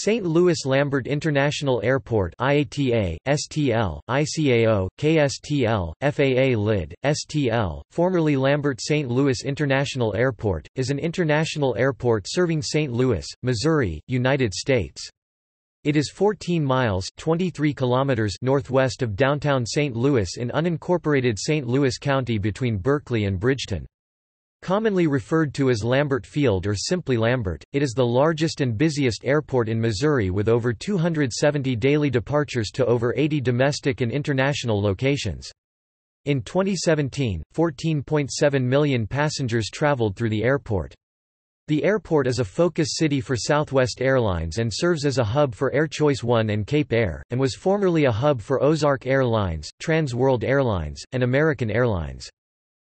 St. Louis Lambert International Airport IATA, STL, ICAO, KSTL, FAA LID, STL, formerly Lambert St. Louis International Airport, is an international airport serving St. Louis, Missouri, United States. It is 14 miles 23 kilometers northwest of downtown St. Louis in unincorporated St. Louis County between Berkeley and Bridgeton. Commonly referred to as Lambert Field or simply Lambert, it is the largest and busiest airport in Missouri with over 270 daily departures to over 80 domestic and international locations. In 2017, 14.7 million passengers traveled through the airport. The airport is a focus city for Southwest Airlines and serves as a hub for Air Choice One and Cape Air, and was formerly a hub for Ozark Airlines, Trans World Airlines, and American Airlines.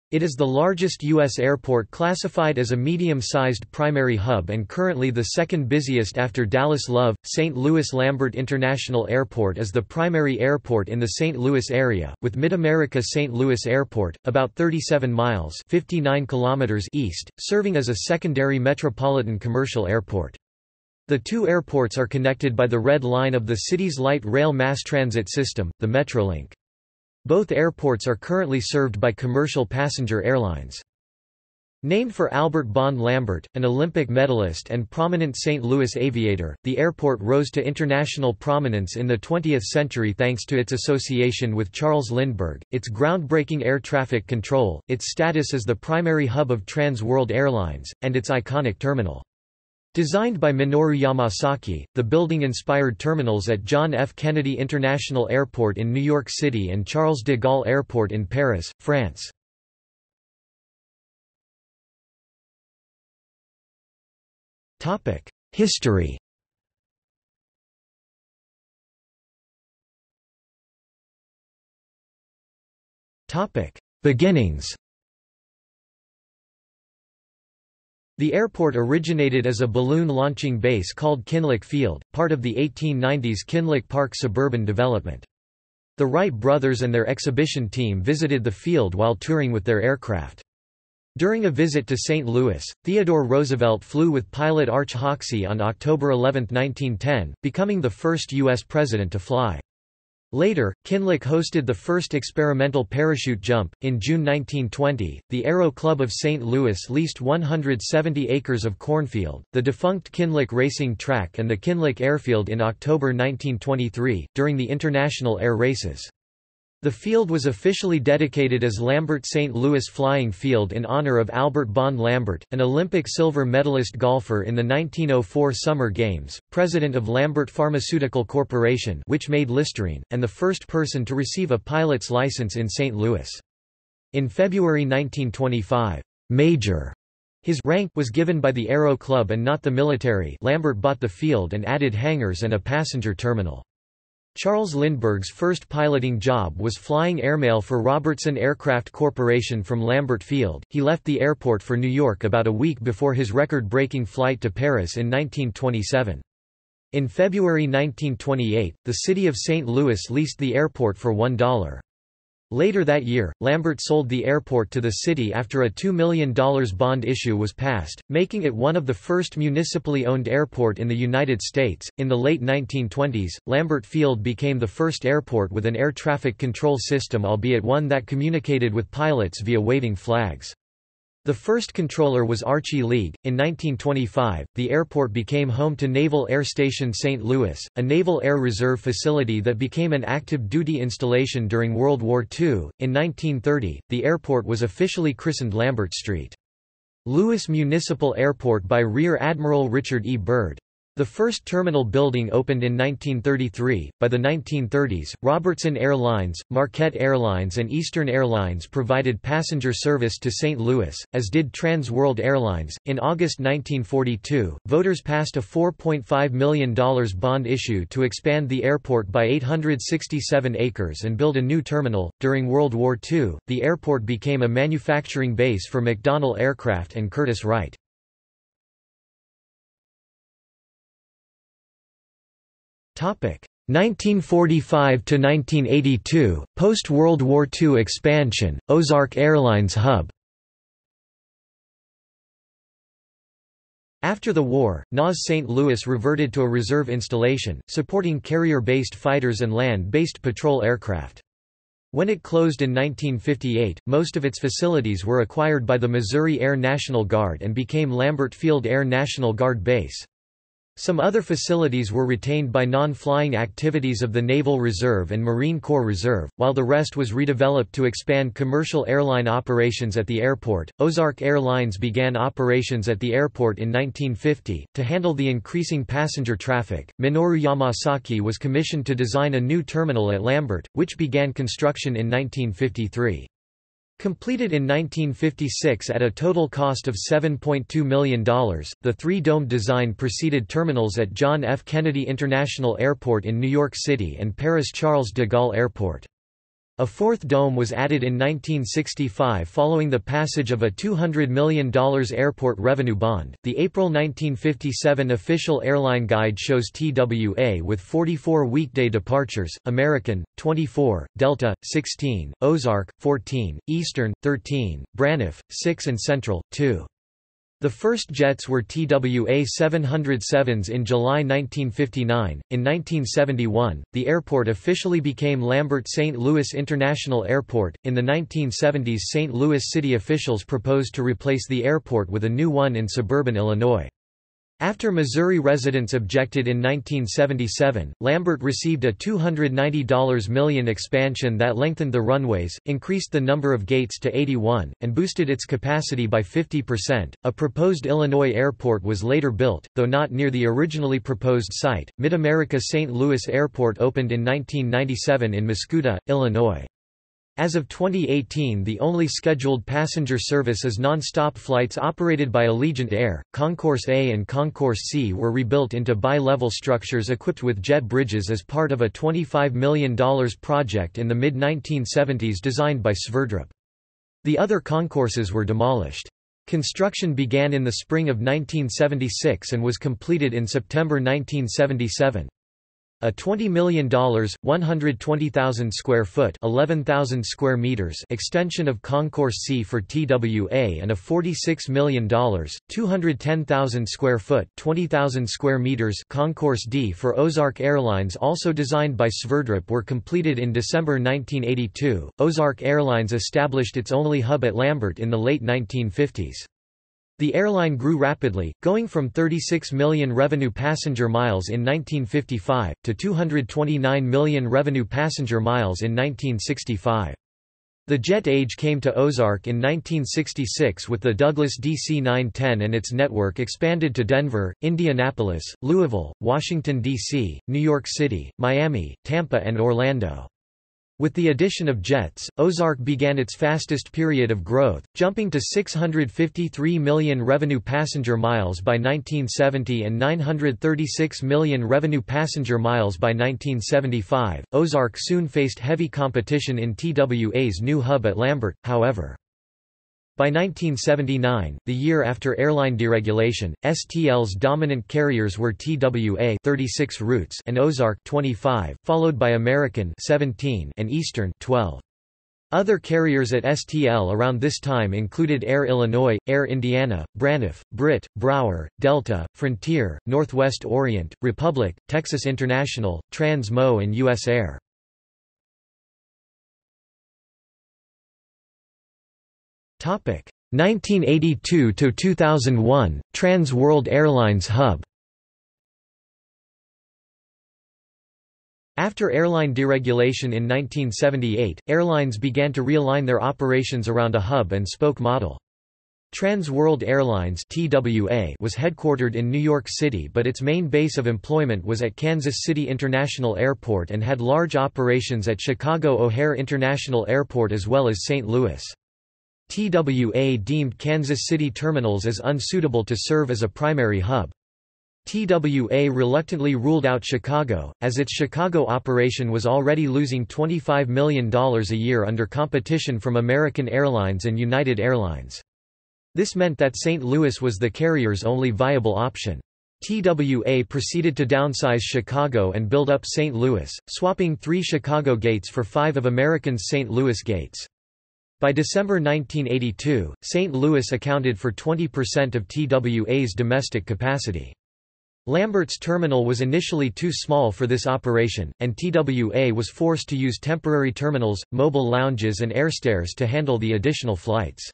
It is the largest U.S. airport classified as a medium-sized primary hub and currently the second busiest after Dallas Love. St. Louis Lambert International Airport is the primary airport in the St. Louis area, with Mid-America St. Louis Airport, about 37 miles 59 kilometers east, serving as a secondary metropolitan commercial airport. The two airports are connected by the Red Line of the city's light rail mass transit system, the Metrolink. Both airports are currently served by commercial passenger airlines. Named for Albert Bond Lambert, an Olympic medalist and prominent St. Louis aviator, the airport rose to international prominence in the 20th century thanks to its association with Charles Lindbergh, its groundbreaking air traffic control, its status as the primary hub of Trans World Airlines, and its iconic terminal. Designed by Minoru Yamasaki, the building inspired terminals at John F. Kennedy International Airport in New York City and Charles de Gaulle Airport in Paris, France. History Beginnings The airport originated as a balloon launching base called Kinloch Field, part of the 1890s Kinloch Park suburban development. The Wright brothers and their exhibition team visited the field while touring with their aircraft. During a visit to St. Louis, Theodore Roosevelt flew with pilot Arch Hoxsey on October 11, 1910, becoming the first U.S. president to fly. Later, Kinloch hosted the first experimental parachute jump. In June 1920, the Aero Club of St. Louis leased 170 acres of cornfield, the defunct Kinloch Racing Track, and the Kinloch Airfield in October 1923, during the International Air Races. The field was officially dedicated as Lambert St. Louis Flying Field in honor of Albert Bond Lambert, an Olympic silver medalist golfer in the 1904 Summer Games, president of Lambert Pharmaceutical Corporation which made Listerine, and the first person to receive a pilot's license in St. Louis. In February 1925, Major his rank was given by the Aero Club and not the military Lambert bought the field and added hangars and a passenger terminal. Charles Lindbergh's first piloting job was flying airmail for Robertson Aircraft Corporation from Lambert Field. He left the airport for New York about a week before his record-breaking flight to Paris in 1927. In February 1928, the city of St. Louis leased the airport for $1. Later that year, Lambert sold the airport to the city after a $2 million bond issue was passed, making it one of the first municipally owned airport in the United States. In the late 1920s, Lambert Field became the first airport with an air traffic control system, albeit one that communicated with pilots via waving flags. The first controller was Archie League. In 1925, the airport became home to Naval Air Station St. Louis, a Naval Air Reserve facility that became an active duty installation during World War II. In 1930, the airport was officially christened Lambert Street. Louis Municipal Airport by Rear Admiral Richard E. Byrd. The first terminal building opened in 1933. By the 1930s, Robertson Airlines, Marquette Airlines, and Eastern Airlines provided passenger service to St. Louis, as did Trans World Airlines. In August 1942, voters passed a $4.5 million bond issue to expand the airport by 867 acres and build a new terminal. During World War II, the airport became a manufacturing base for McDonnell Aircraft and Curtiss Wright. 1945 to 1982 post-World War II expansion Ozark Airlines hub After the war, NAS St. Louis reverted to a reserve installation, supporting carrier-based fighters and land-based patrol aircraft. When it closed in 1958, most of its facilities were acquired by the Missouri Air National Guard and became Lambert Field Air National Guard Base. Some other facilities were retained by non-flying activities of the Naval Reserve and Marine Corps Reserve, while the rest was redeveloped to expand commercial airline operations at the airport. Ozark Airlines began operations at the airport in 1950 to handle the increasing passenger traffic. Minoru Yamasaki was commissioned to design a new terminal at Lambert, which began construction in 1953. Completed in 1956 at a total cost of $7.2 million, the three-domed design preceded terminals at John F. Kennedy International Airport in New York City and Paris Charles de Gaulle Airport. A fourth dome was added in 1965 following the passage of a $200 million airport revenue bond. The April 1957 official airline guide shows TWA with 44 weekday departures American, 24, Delta, 16, Ozark, 14, Eastern, 13, Braniff, 6, and Central, 2. The first jets were TWA 707s in July 1959. In 1971, the airport officially became Lambert St. Louis International Airport. In the 1970s, St. Louis city officials proposed to replace the airport with a new one in suburban Illinois. After Missouri residents objected in 1977, Lambert received a $290 million expansion that lengthened the runways, increased the number of gates to 81, and boosted its capacity by 50%. A proposed Illinois airport was later built, though not near the originally proposed site. Mid-America St. Louis Airport opened in 1997 in Mascoutah, Illinois. As of 2018 the only scheduled passenger service is non-stop flights operated by Allegiant Air. Concourse A and Concourse C were rebuilt into bi-level structures equipped with jet bridges as part of a $25 million project in the mid-1970s designed by Sverdrup. The other concourses were demolished. Construction began in the spring of 1976 and was completed in September 1977. A $20 million, 120,000 square foot 11,000 square meters extension of Concourse C for TWA and a $46 million, 210,000 square foot 20,000 square meters Concourse D for Ozark Airlines also designed by Sverdrup were completed in December 1982. Ozark Airlines established its only hub at Lambert in the late 1950s. The airline grew rapidly, going from 36 million revenue passenger miles in 1955, to 229 million revenue passenger miles in 1965. The jet age came to Ozark in 1966 with the Douglas DC-910 and its network expanded to Denver, Indianapolis, Louisville, Washington, D.C., New York City, Miami, Tampa and Orlando. With the addition of jets, Ozark began its fastest period of growth, jumping to 653 million revenue passenger miles by 1970 and 936 million revenue passenger miles by 1975. Ozark soon faced heavy competition in TWA's new hub at Lambert, however. By 1979, the year after airline deregulation, STL's dominant carriers were TWA 36 routes and Ozark 25, followed by American 17 and Eastern 12. Other carriers at STL around this time included Air Illinois, Air Indiana, Braniff, Britt, Brower, Delta, Frontier, Northwest Orient, Republic, Texas International, Trans Mo and U.S. Air. 1982 to 2001 Trans World Airlines hub After airline deregulation in 1978, airlines began to realign their operations around a hub and spoke model. Trans World Airlines TWA was headquartered in New York City but its main base of employment was at Kansas City International Airport and had large operations at Chicago O'Hare International Airport as well as St. Louis. TWA deemed Kansas City terminals as unsuitable to serve as a primary hub. TWA reluctantly ruled out Chicago, as its Chicago operation was already losing $25 million a year under competition from American Airlines and United Airlines. This meant that St. Louis was the carrier's only viable option. TWA proceeded to downsize Chicago and build up St. Louis, swapping three Chicago gates for five of American's St. Louis gates. By December 1982, St. Louis accounted for 20% of TWA's domestic capacity. Lambert's terminal was initially too small for this operation, and TWA was forced to use temporary terminals, mobile lounges and airstairs to handle the additional flights.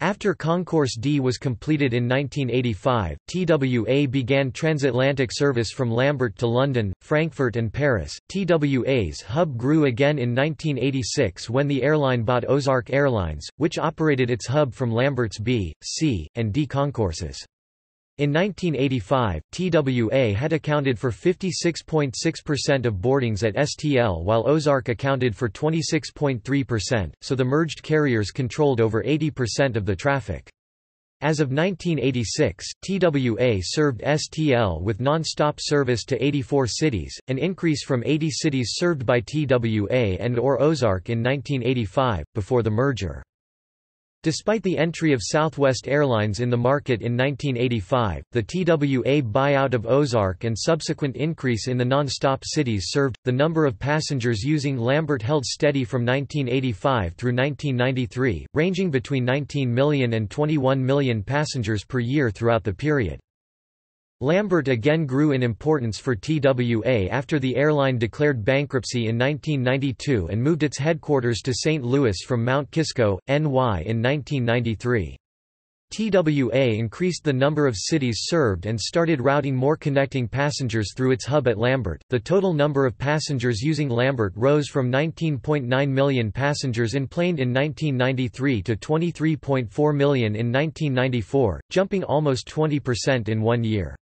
After Concourse D was completed in 1985, TWA began transatlantic service from Lambert to London, Frankfurt and Paris. TWA's hub grew again in 1986 when the airline bought Ozark Airlines, which operated its hub from Lambert's B, C, and D concourses. In 1985, TWA had accounted for 56.6% of boardings at STL while Ozark accounted for 26.3%, so the merged carriers controlled over 80% of the traffic. As of 1986, TWA served STL with non-stop service to 84 cities, an increase from 80 cities served by TWA and or Ozark in 1985, before the merger. Despite the entry of Southwest Airlines in the market in 1985, the TWA buyout of Ozark and subsequent increase in the non-stop cities served, the number of passengers using Lambert held steady from 1985 through 1993, ranging between 19 million and 21 million passengers per year throughout the period. Lambert again grew in importance for TWA after the airline declared bankruptcy in 1992 and moved its headquarters to St. Louis from Mount Kisco, NY in 1993. TWA increased the number of cities served and started routing more connecting passengers through its hub at Lambert. The total number of passengers using Lambert rose from 19.9 million passengers enplaned in 1993 to 23.4 million in 1994, jumping almost 20% in one year.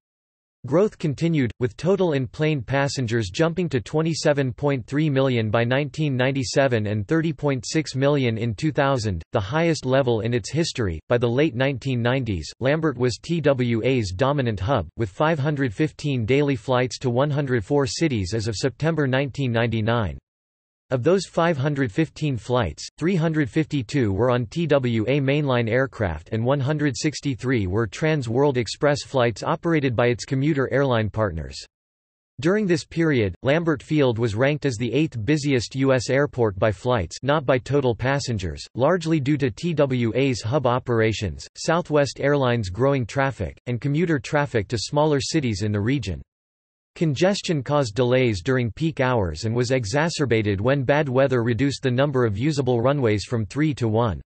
Growth continued, with total in-plane passengers jumping to 27.3 million by 1997 and 30.6 million in 2000, the highest level in its history. By the late 1990s, Lambert was TWA's dominant hub, with 515 daily flights to 104 cities as of September 1999. Of those 515 flights, 352 were on TWA mainline aircraft and 163 were Trans World Express flights operated by its commuter airline partners. During this period, Lambert Field was ranked as the eighth busiest U.S. airport by flights not by total passengers, largely due to TWA's hub operations, Southwest Airlines' growing traffic, and commuter traffic to smaller cities in the region. Congestion caused delays during peak hours and was exacerbated when bad weather reduced the number of usable runways from three to one.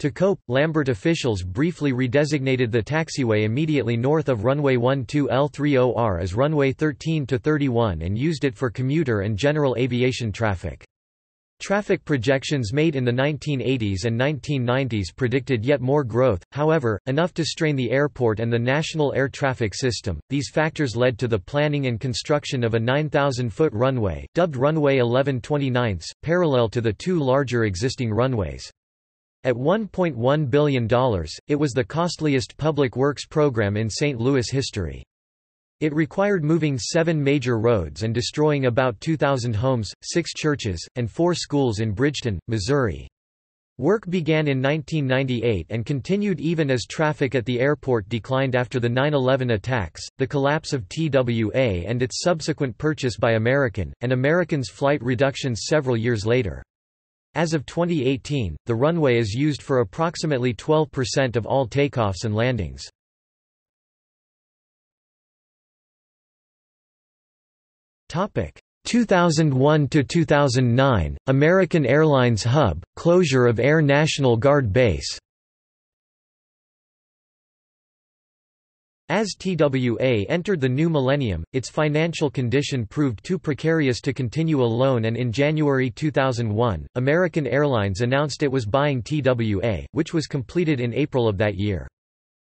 To cope, Lambert officials briefly redesignated the taxiway immediately north of runway 12L30R as runway 13-31 and used it for commuter and general aviation traffic. Traffic projections made in the 1980s and 1990s predicted yet more growth, however, enough to strain the airport and the national air traffic system. These factors led to the planning and construction of a 9,000 foot runway, dubbed Runway 11 29, parallel to the two larger existing runways. At $1.1 billion, it was the costliest public works program in St. Louis history. It required moving seven major roads and destroying about 2,000 homes, six churches, and four schools in Bridgeton, Missouri. Work began in 1998 and continued even as traffic at the airport declined after the 9-11 attacks, the collapse of TWA and its subsequent purchase by American, and American's flight reductions several years later. As of 2018, the runway is used for approximately 12% of all takeoffs and landings. 2001 to 2009 American Airlines hub closure of Air National Guard base As TWA entered the new millennium, its financial condition proved too precarious to continue alone and in January 2001, American Airlines announced it was buying TWA, which was completed in April of that year.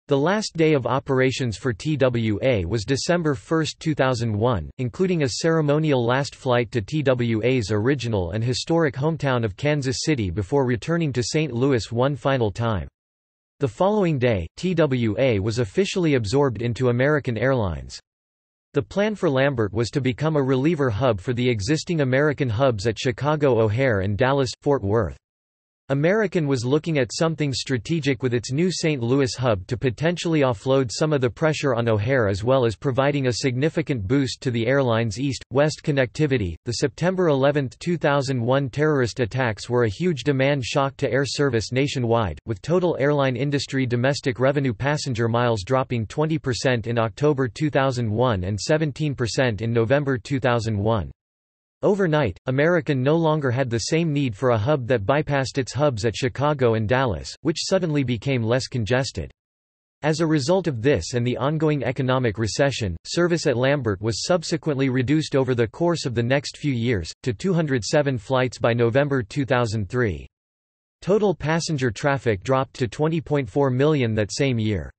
The last day of operations for TWA was December 1, 2001, including a ceremonial last flight to TWA's original and historic hometown of Kansas City before returning to St. Louis one final time. The following day, TWA was officially absorbed into American Airlines. The plan for Lambert was to become a reliever hub for the existing American hubs at Chicago O'Hare and Dallas, Fort Worth. American was looking at something strategic with its new St. Louis hub to potentially offload some of the pressure on O'Hare as well as providing a significant boost to the airline's east-west connectivity. The September 11, 2001 terrorist attacks were a huge demand shock to air service nationwide, with total airline industry domestic revenue passenger miles dropping 20% in October 2001 and 17% in November 2001. Overnight, American no longer had the same need for a hub that bypassed its hubs at Chicago and Dallas, which suddenly became less congested. As a result of this and the ongoing economic recession, service at Lambert was subsequently reduced over the course of the next few years, to 207 flights by November 2003. Total passenger traffic dropped to 20.4 million that same year.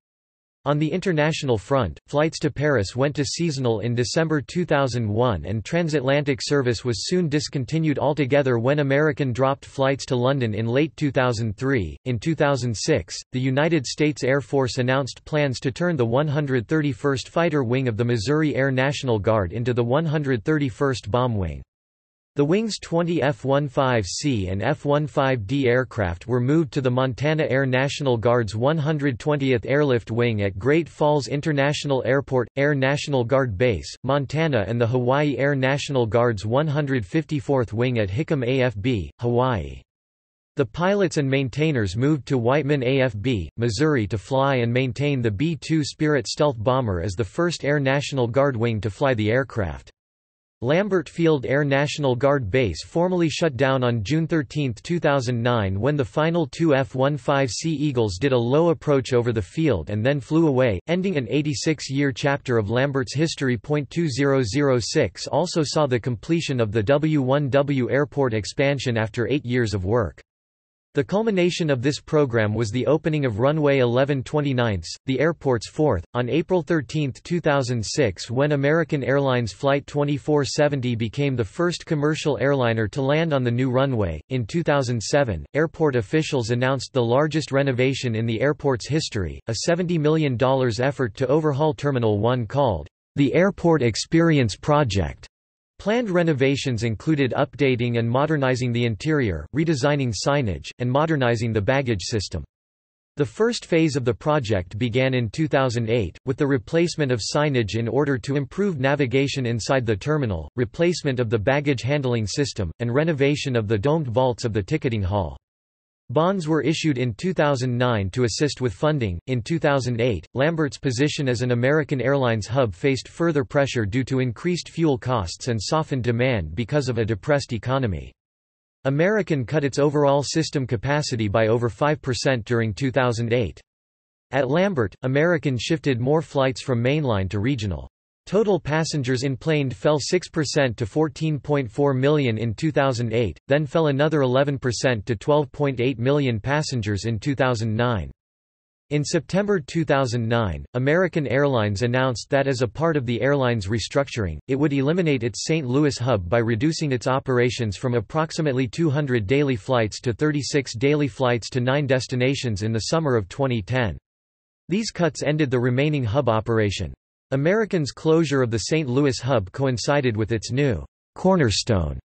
On the international front, flights to Paris went to seasonal in December 2001 and transatlantic service was soon discontinued altogether when American dropped flights to London in late 2003. In 2006, the United States Air Force announced plans to turn the 131st Fighter Wing of the Missouri Air National Guard into the 131st Bomb Wing. The Wing's 20 F-15C and F-15D aircraft were moved to the Montana Air National Guard's 120th Airlift Wing at Great Falls International Airport, Air National Guard Base, Montana and the Hawaii Air National Guard's 154th Wing at Hickam AFB, Hawaii. The pilots and maintainers moved to Whiteman AFB, Missouri to fly and maintain the B-2 Spirit stealth bomber as the first Air National Guard wing to fly the aircraft. Lambert Field Air National Guard Base formally shut down on June 13, 2009 when the final two F-15C Eagles did a low approach over the field and then flew away, ending an 86-year chapter of Lambert's history. 2006 also saw the completion of the W1W airport expansion after eight years of work. The culmination of this program was the opening of runway 11 29, the airport's fourth, on April 13, 2006 when American Airlines Flight 2470 became the first commercial airliner to land on the new runway. In 2007, airport officials announced the largest renovation in the airport's history, a $70 million effort to overhaul Terminal 1 called the Airport Experience Project. Planned renovations included updating and modernizing the interior, redesigning signage, and modernizing the baggage system. The first phase of the project began in 2008, with the replacement of signage in order to improve navigation inside the terminal, replacement of the baggage handling system, and renovation of the domed vaults of the ticketing hall. Bonds were issued in 2009 to assist with funding. In 2008, Lambert's position as an American Airlines hub faced further pressure due to increased fuel costs and softened demand because of a depressed economy. American cut its overall system capacity by over 5% during 2008. At Lambert, American shifted more flights from mainline to regional. Total passengers enplaned fell 6% to 14.4 million in 2008, then fell another 11% to 12.8 million passengers in 2009. In September 2009, American Airlines announced that as a part of the airline's restructuring, it would eliminate its St. Louis hub by reducing its operations from approximately 200 daily flights to 36 daily flights to nine destinations in the summer of 2010. These cuts ended the remaining hub operation. American's closure of the St. Louis hub coincided with its new cornerstone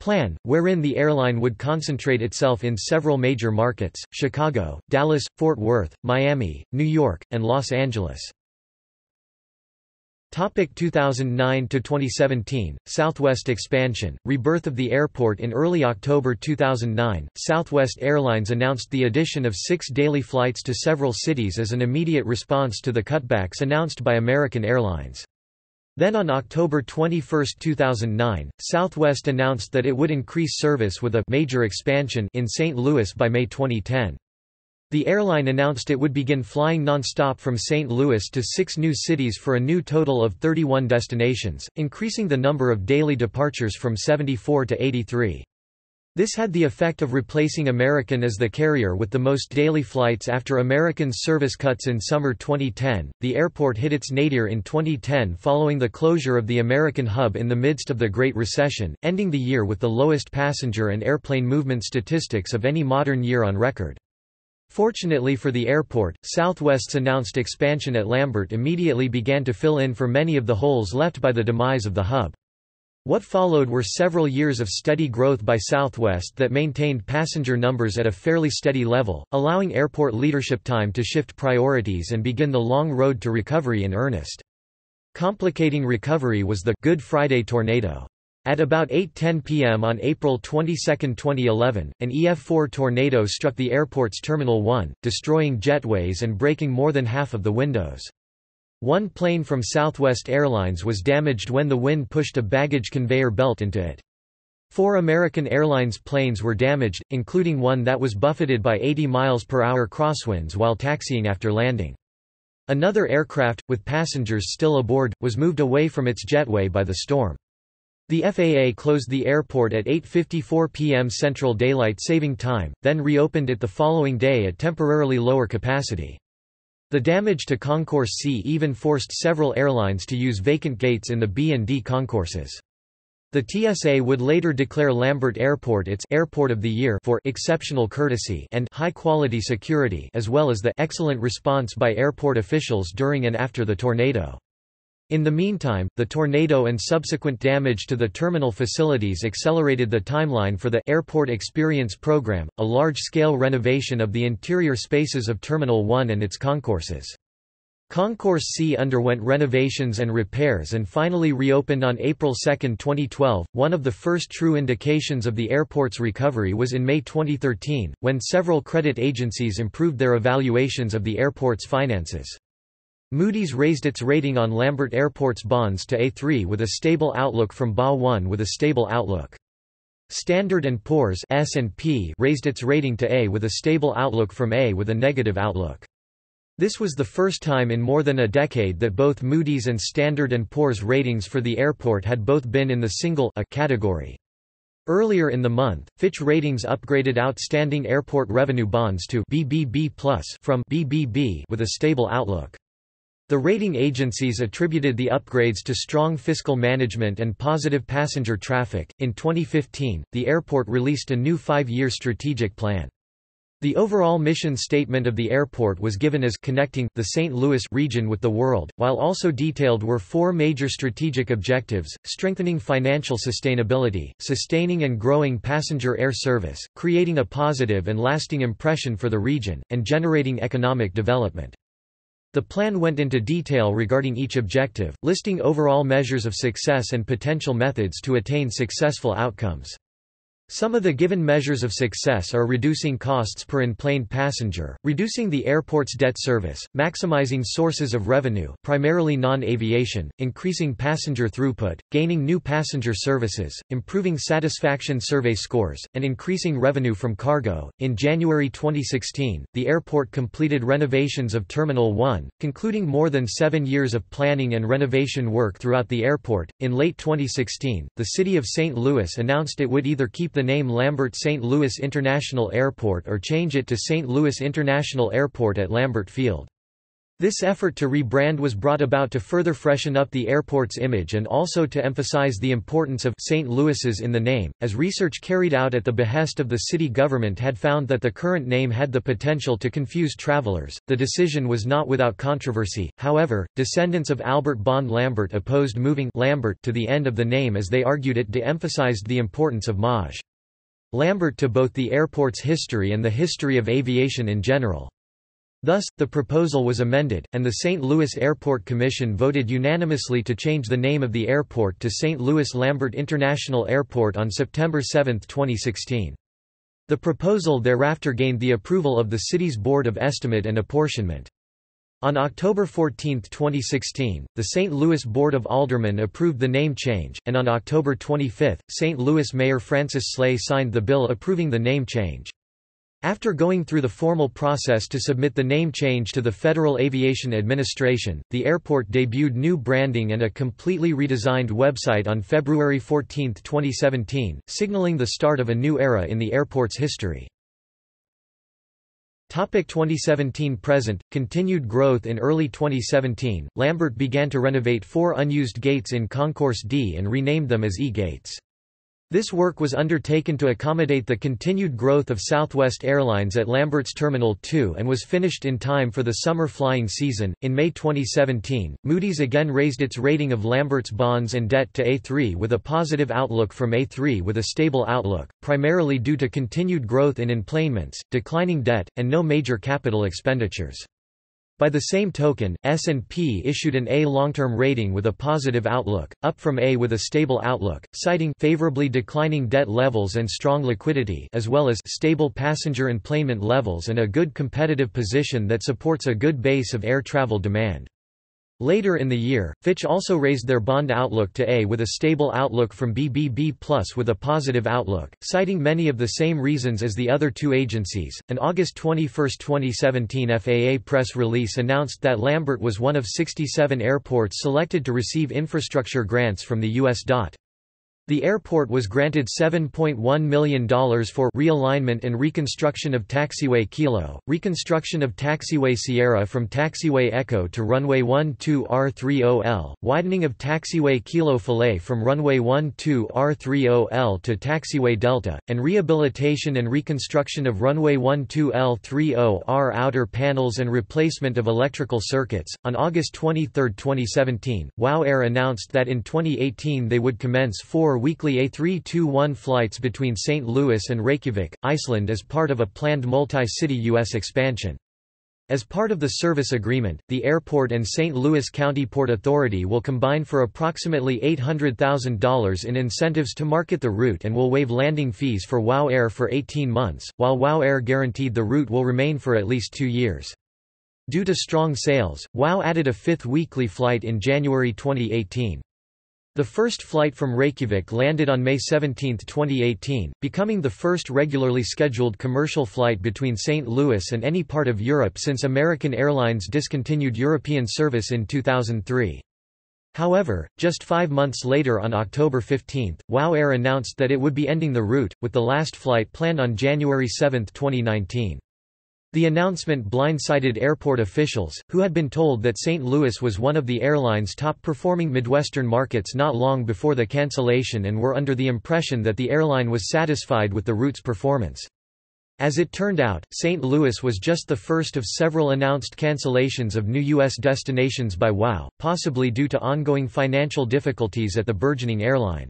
plan, wherein the airline would concentrate itself in several major markets, Chicago, Dallas, Fort Worth, Miami, New York, and Los Angeles. Topic 2009 to 2017 Southwest expansion rebirth of the airport in early October 2009 Southwest Airlines announced the addition of 6 daily flights to several cities as an immediate response to the cutbacks announced by American Airlines then on October 21, 2009 Southwest announced that it would increase service with a major expansion in St. Louis by May 2010 the airline announced it would begin flying non-stop from St. Louis to six new cities for a new total of 31 destinations, increasing the number of daily departures from 74 to 83. This had the effect of replacing American as the carrier with the most daily flights after American's service cuts in summer 2010. The airport hit its nadir in 2010 following the closure of the American hub in the midst of the Great Recession, ending the year with the lowest passenger and airplane movement statistics of any modern year on record. Fortunately for the airport, Southwest's announced expansion at Lambert immediately began to fill in for many of the holes left by the demise of the hub. What followed were several years of steady growth by Southwest that maintained passenger numbers at a fairly steady level, allowing airport leadership time to shift priorities and begin the long road to recovery in earnest. Complicating recovery was the Good Friday tornado. At about 8.10 p.m. on April 22, 2011, an EF4 tornado struck the airport's Terminal 1, destroying jetways and breaking more than half of the windows. One plane from Southwest Airlines was damaged when the wind pushed a baggage conveyor belt into it. Four American Airlines planes were damaged, including one that was buffeted by 80 miles per hour crosswinds while taxiing after landing. Another aircraft, with passengers still aboard, was moved away from its jetway by the storm. The FAA closed the airport at 8.54 p.m. Central Daylight Saving Time, then reopened it the following day at temporarily lower capacity. The damage to Concourse C even forced several airlines to use vacant gates in the B and D concourses. The TSA would later declare Lambert Airport its Airport of the Year for exceptional courtesy and high-quality security as well as the excellent response by airport officials during and after the tornado. In the meantime, the tornado and subsequent damage to the terminal facilities accelerated the timeline for the Airport Experience Program, a large-scale renovation of the interior spaces of Terminal 1 and its concourses. Concourse C underwent renovations and repairs and finally reopened on April 2, 2012. One of the first true indications of the airport's recovery was in May 2013, when several credit agencies improved their evaluations of the airport's finances. Moody's raised its rating on Lambert Airport's bonds to A3 with a stable outlook from BA1 with a stable outlook. Standard & Poor's S&P raised its rating to A with a stable outlook from A with a negative outlook. This was the first time in more than a decade that both Moody's and Standard & Poor's ratings for the airport had both been in the single A category. Earlier in the month, Fitch Ratings upgraded outstanding airport revenue bonds to BBB+ from BBB with a stable outlook. The rating agencies attributed the upgrades to strong fiscal management and positive passenger traffic. In 2015, the airport released a new five year strategic plan. The overall mission statement of the airport was given as connecting the St. Louis region with the world, while also detailed were four major strategic objectives, strengthening financial sustainability, sustaining and growing passenger air service, creating a positive and lasting impression for the region, and generating economic development. The plan went into detail regarding each objective, listing overall measures of success and potential methods to attain successful outcomes. Some of the given measures of success are reducing costs per enplaned passenger, reducing the airport's debt service, maximizing sources of revenue primarily non-aviation, increasing passenger throughput, gaining new passenger services, improving satisfaction survey scores, and increasing revenue from cargo. In January 2016, the airport completed renovations of Terminal 1, concluding more than seven years of planning and renovation work throughout the airport. In late 2016, the city of St. Louis announced it would either keep the name Lambert St. Louis International Airport or change it to St. Louis International Airport at Lambert Field. This effort to rebrand was brought about to further freshen up the airport's image and also to emphasize the importance of St. Louis's in the name, as research carried out at the behest of the city government had found that the current name had the potential to confuse travelers. The decision was not without controversy, however, descendants of Albert Bond Lambert opposed moving Lambert to the end of the name as they argued it de-emphasized the importance of Maj. Lambert to both the airport's history and the history of aviation in general. Thus, the proposal was amended, and the St. Louis Airport Commission voted unanimously to change the name of the airport to St. Louis Lambert International Airport on September 7, 2016. The proposal thereafter gained the approval of the city's Board of Estimate and Apportionment. On October 14, 2016, the St. Louis Board of Aldermen approved the name change, and on October 25, St. Louis Mayor Francis Slay signed the bill approving the name change. After going through the formal process to submit the name change to the Federal Aviation Administration, the airport debuted new branding and a completely redesigned website on February 14, 2017, signaling the start of a new era in the airport's history. Topic 2017 present continued growth in early 2017 Lambert began to renovate four unused gates in concourse D and renamed them as E gates This work was undertaken to accommodate the continued growth of Southwest Airlines at Lambert's Terminal 2 and was finished in time for the summer flying season. In May 2017, Moody's again raised its rating of Lambert's bonds and debt to A3 with a positive outlook from A3 with a stable outlook, primarily due to continued growth in enplanements, declining debt, and no major capital expenditures. By the same token, S&P issued an A long-term rating with a positive outlook, up from A with a stable outlook, citing favorably declining debt levels and strong liquidity as well as stable passenger enplanement levels and a good competitive position that supports a good base of air travel demand. Later in the year, Fitch also raised their bond outlook to A with a stable outlook from BBB plus with a positive outlook, citing many of the same reasons as the other two agencies. An August 21, 2017 FAA press release announced that Lambert was one of 67 airports selected to receive infrastructure grants from the U.S. DOT. The airport was granted $7.1 million for realignment and reconstruction of taxiway Kilo, reconstruction of taxiway Sierra from taxiway Echo to runway 12 R30L, widening of taxiway Kilo Filet from runway 12 R30L to taxiway Delta, and rehabilitation and reconstruction of runway 12 L30R outer panels and replacement of electrical circuits. On August 23, 2017, WOW Air announced that in 2018 they would commence four weekly A321 flights between St. Louis and Reykjavik, Iceland as part of a planned multi-city U.S. expansion. As part of the service agreement, the airport and St. Louis County Port Authority will combine for approximately $800,000 in incentives to market the route and will waive landing fees for WOW Air for 18 months, while WOW Air guaranteed the route will remain for at least two years. Due to strong sales, WOW added a fifth weekly flight in January 2018. The first flight from Reykjavik landed on May 17, 2018, becoming the first regularly scheduled commercial flight between St. Louis and any part of Europe since American Airlines discontinued European service in 2003. However, just five months later on October 15, WOW Air announced that it would be ending the route, with the last flight planned on January 7, 2019. The announcement blindsided airport officials, who had been told that St. Louis was one of the airline's top-performing Midwestern markets not long before the cancellation and were under the impression that the airline was satisfied with the route's performance. As it turned out, St. Louis was just the first of several announced cancellations of new U.S. destinations by WOW, possibly due to ongoing financial difficulties at the burgeoning airline.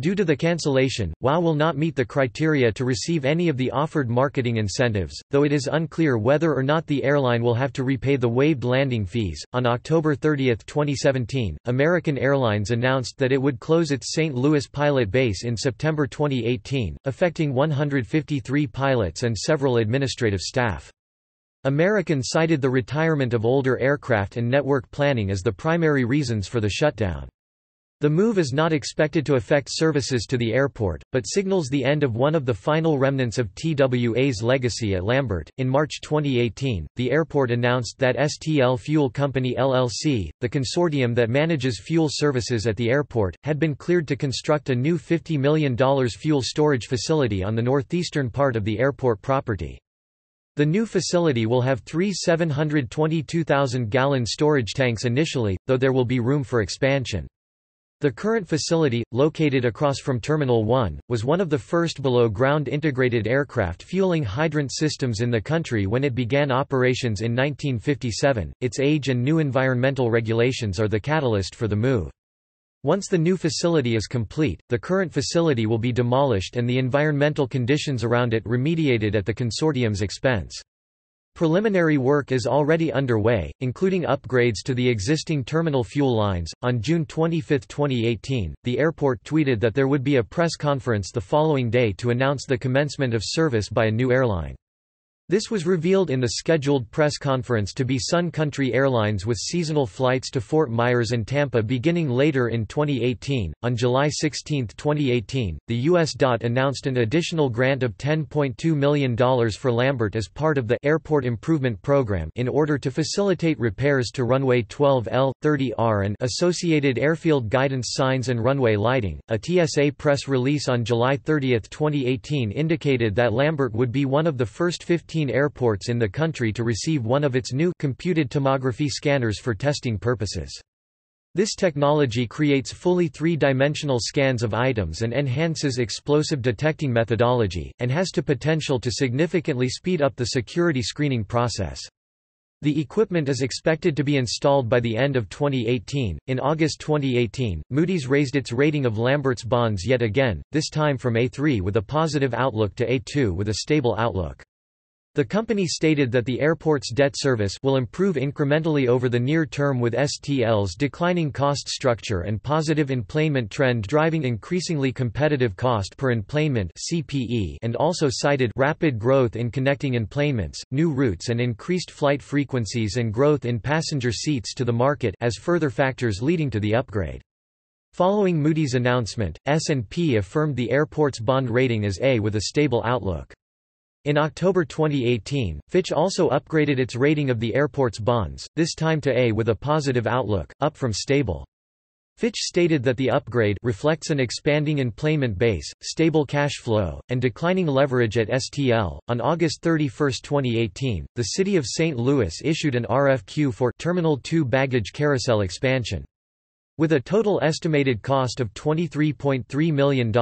Due to the cancellation, WOW will not meet the criteria to receive any of the offered marketing incentives, though it is unclear whether or not the airline will have to repay the waived landing fees. On October 30, 2017, American Airlines announced that it would close its St. Louis pilot base in September 2018, affecting 153 pilots and several administrative staff. American cited the retirement of older aircraft and network planning as the primary reasons for the shutdown. The move is not expected to affect services to the airport, but signals the end of one of the final remnants of TWA's legacy at Lambert. In March 2018, the airport announced that STL Fuel Company LLC, the consortium that manages fuel services at the airport, had been cleared to construct a new $50 million fuel storage facility on the northeastern part of the airport property. The new facility will have three 722,000-gallon storage tanks initially, though there will be room for expansion. The current facility, located across from Terminal 1, was one of the first below-ground integrated aircraft fueling hydrant systems in the country when it began operations in 1957. Its age and new environmental regulations are the catalyst for the move. Once the new facility is complete, the current facility will be demolished and the environmental conditions around it remediated at the consortium's expense. Preliminary work is already underway, including upgrades to the existing terminal fuel lines. On June 25, 2018, the airport tweeted that there would be a press conference the following day to announce the commencement of service by a new airline. This was revealed in the scheduled press conference to be Sun Country Airlines with seasonal flights to Fort Myers and Tampa beginning later in 2018. On July 16, 2018, the U.S. DOT announced an additional grant of $10.2 million for Lambert as part of the Airport Improvement Program in order to facilitate repairs to runway 12L, 30R and associated airfield guidance signs and runway lighting. A TSA press release on July 30, 2018 indicated that Lambert would be one of the first 15 airports in the country to receive one of its new computed tomography scanners for testing purposes. This technology creates fully three-dimensional scans of items and enhances explosive detecting methodology, and has to potential to significantly speed up the security screening process. The equipment is expected to be installed by the end of 2018. In August 2018, Moody's raised its rating of Lambert's bonds yet again, this time from A3 with a positive outlook to A2 with a stable outlook. The company stated that the airport's debt service will improve incrementally over the near term with STL's declining cost structure and positive enplanement trend driving increasingly competitive cost per enplanement (CPE) and also cited rapid growth in connecting enplanements, new routes and increased flight frequencies and growth in passenger seats to the market as further factors leading to the upgrade. Following Moody's announcement, S&P affirmed the airport's bond rating as A with a stable outlook. In October 2018, Fitch also upgraded its rating of the airport's bonds, this time to A with a positive outlook, up from stable. Fitch stated that the upgrade reflects an expanding enplanement base, stable cash flow, and declining leverage at STL. On August 31, 2018, the City of St. Louis issued an RFQ for Terminal 2 baggage carousel expansion. With a total estimated cost of $23.3 million,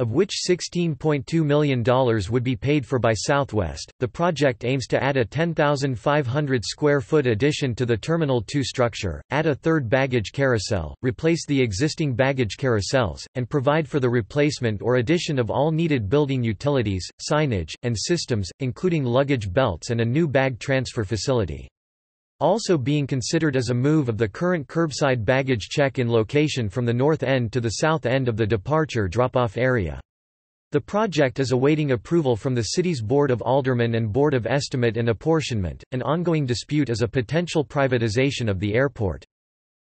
of which $16.2 million would be paid for by Southwest, the project aims to add a 10,500 square foot addition to the Terminal 2 structure, add a third baggage carousel, replace the existing baggage carousels, and provide for the replacement or addition of all needed building utilities, signage, and systems, including luggage belts and a new bag transfer facility. Also being considered as a move of the current curbside baggage check-in location from the north end to the south end of the departure drop-off area. The project is awaiting approval from the city's Board of Aldermen and Board of Estimate and Apportionment. An ongoing dispute is a potential privatization of the airport.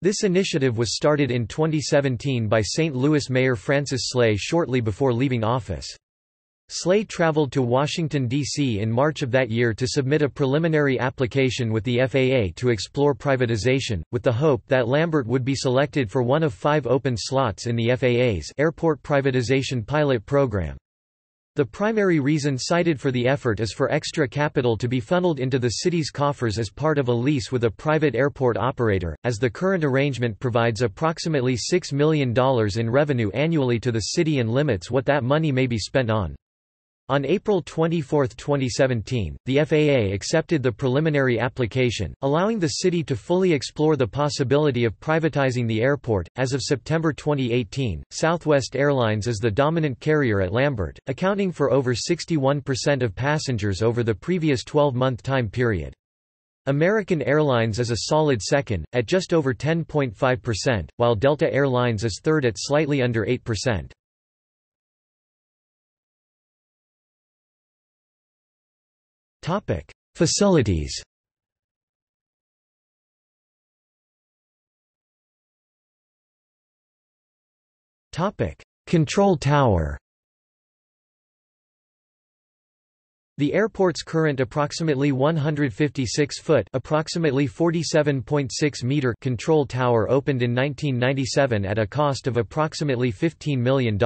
This initiative was started in 2017 by St. Louis Mayor Francis Slay shortly before leaving office. Slay traveled to Washington, D.C. in March of that year to submit a preliminary application with the FAA to explore privatization, with the hope that Lambert would be selected for one of five open slots in the FAA's Airport Privatization Pilot Program. The primary reason cited for the effort is for extra capital to be funneled into the city's coffers as part of a lease with a private airport operator, as the current arrangement provides approximately $6 million in revenue annually to the city and limits what that money may be spent on. On April 24, 2017, the FAA accepted the preliminary application, allowing the city to fully explore the possibility of privatizing the airport. As of September 2018, Southwest Airlines is the dominant carrier at Lambert, accounting for over 61% of passengers over the previous 12 month time period. American Airlines is a solid second, at just over 10.5%, while Delta Air Lines is third at slightly under 8%. Topic: Facilities. Topic: Control Tower. The airport's current approximately 156-foot approximately 47.6 meter control tower opened in 1997 at a cost of approximately $15 million.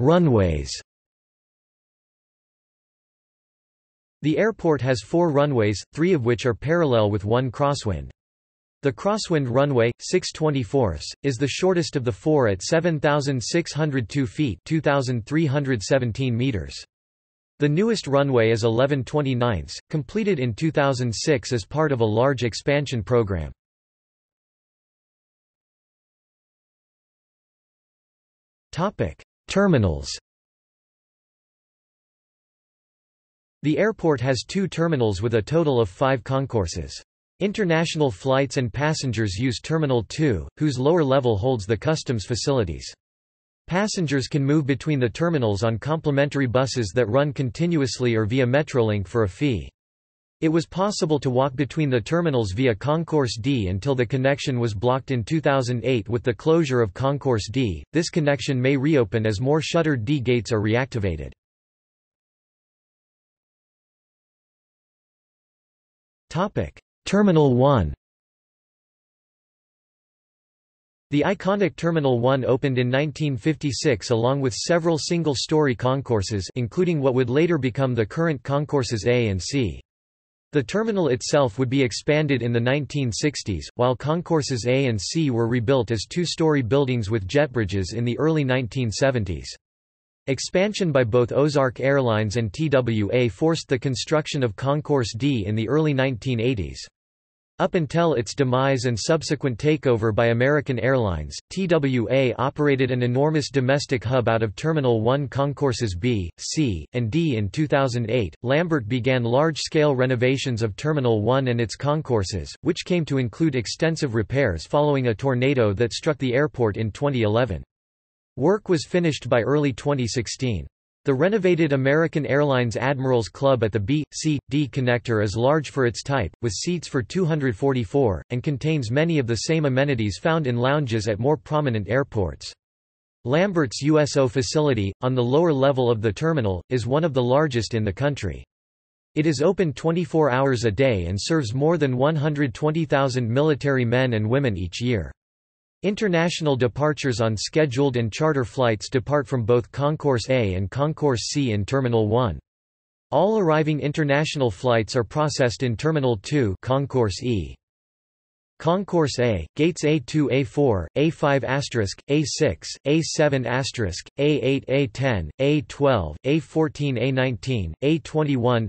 Runways. The airport has four runways, three of which are parallel with one crosswind. The crosswind runway, 624, is the shortest of the four at 7,602 feet 2,317 meters. The newest runway is 1129, completed in 2006 as part of a large expansion program. Topic: Terminals. The airport has two terminals with a total of five concourses. International flights and passengers use Terminal 2, whose lower level holds the customs facilities. Passengers can move between the terminals on complimentary buses that run continuously or via Metrolink for a fee. It was possible to walk between the terminals via Concourse D until the connection was blocked in 2008 with the closure of Concourse D. This connection may reopen as more shuttered D gates are reactivated. Topic: Terminal 1. The iconic Terminal 1 opened in 1956 along with several single-story concourses including what would later become the current concourses A and C. The terminal itself would be expanded in the 1960s, while concourses A and C were rebuilt as two-story buildings with jetbridges in the early 1970s. Expansion by both Ozark Airlines and TWA forced the construction of Concourse D in the early 1980s. Up until its demise and subsequent takeover by American Airlines, TWA operated an enormous domestic hub out of Terminal 1 concourses B, C, and D. In 2008, Lambert began large-scale renovations of Terminal 1 and its concourses, which came to include extensive repairs following a tornado that struck the airport in 2011. Work was finished by early 2016. The renovated American Airlines Admirals Club at the B, C, D connector is large for its type, with seats for 244, and contains many of the same amenities found in lounges at more prominent airports. Lambert's USO facility, on the lower level of the terminal, is one of the largest in the country. It is open 24 hours a day and serves more than 120,000 military men and women each year. International departures on scheduled and charter flights depart from both Concourse A and Concourse C in Terminal 1. All arriving international flights are processed in Terminal 2 Concourse E. Concourse A, gates A2 A4, A5 A6, A7 A8 A10, A12, A14 A19, A21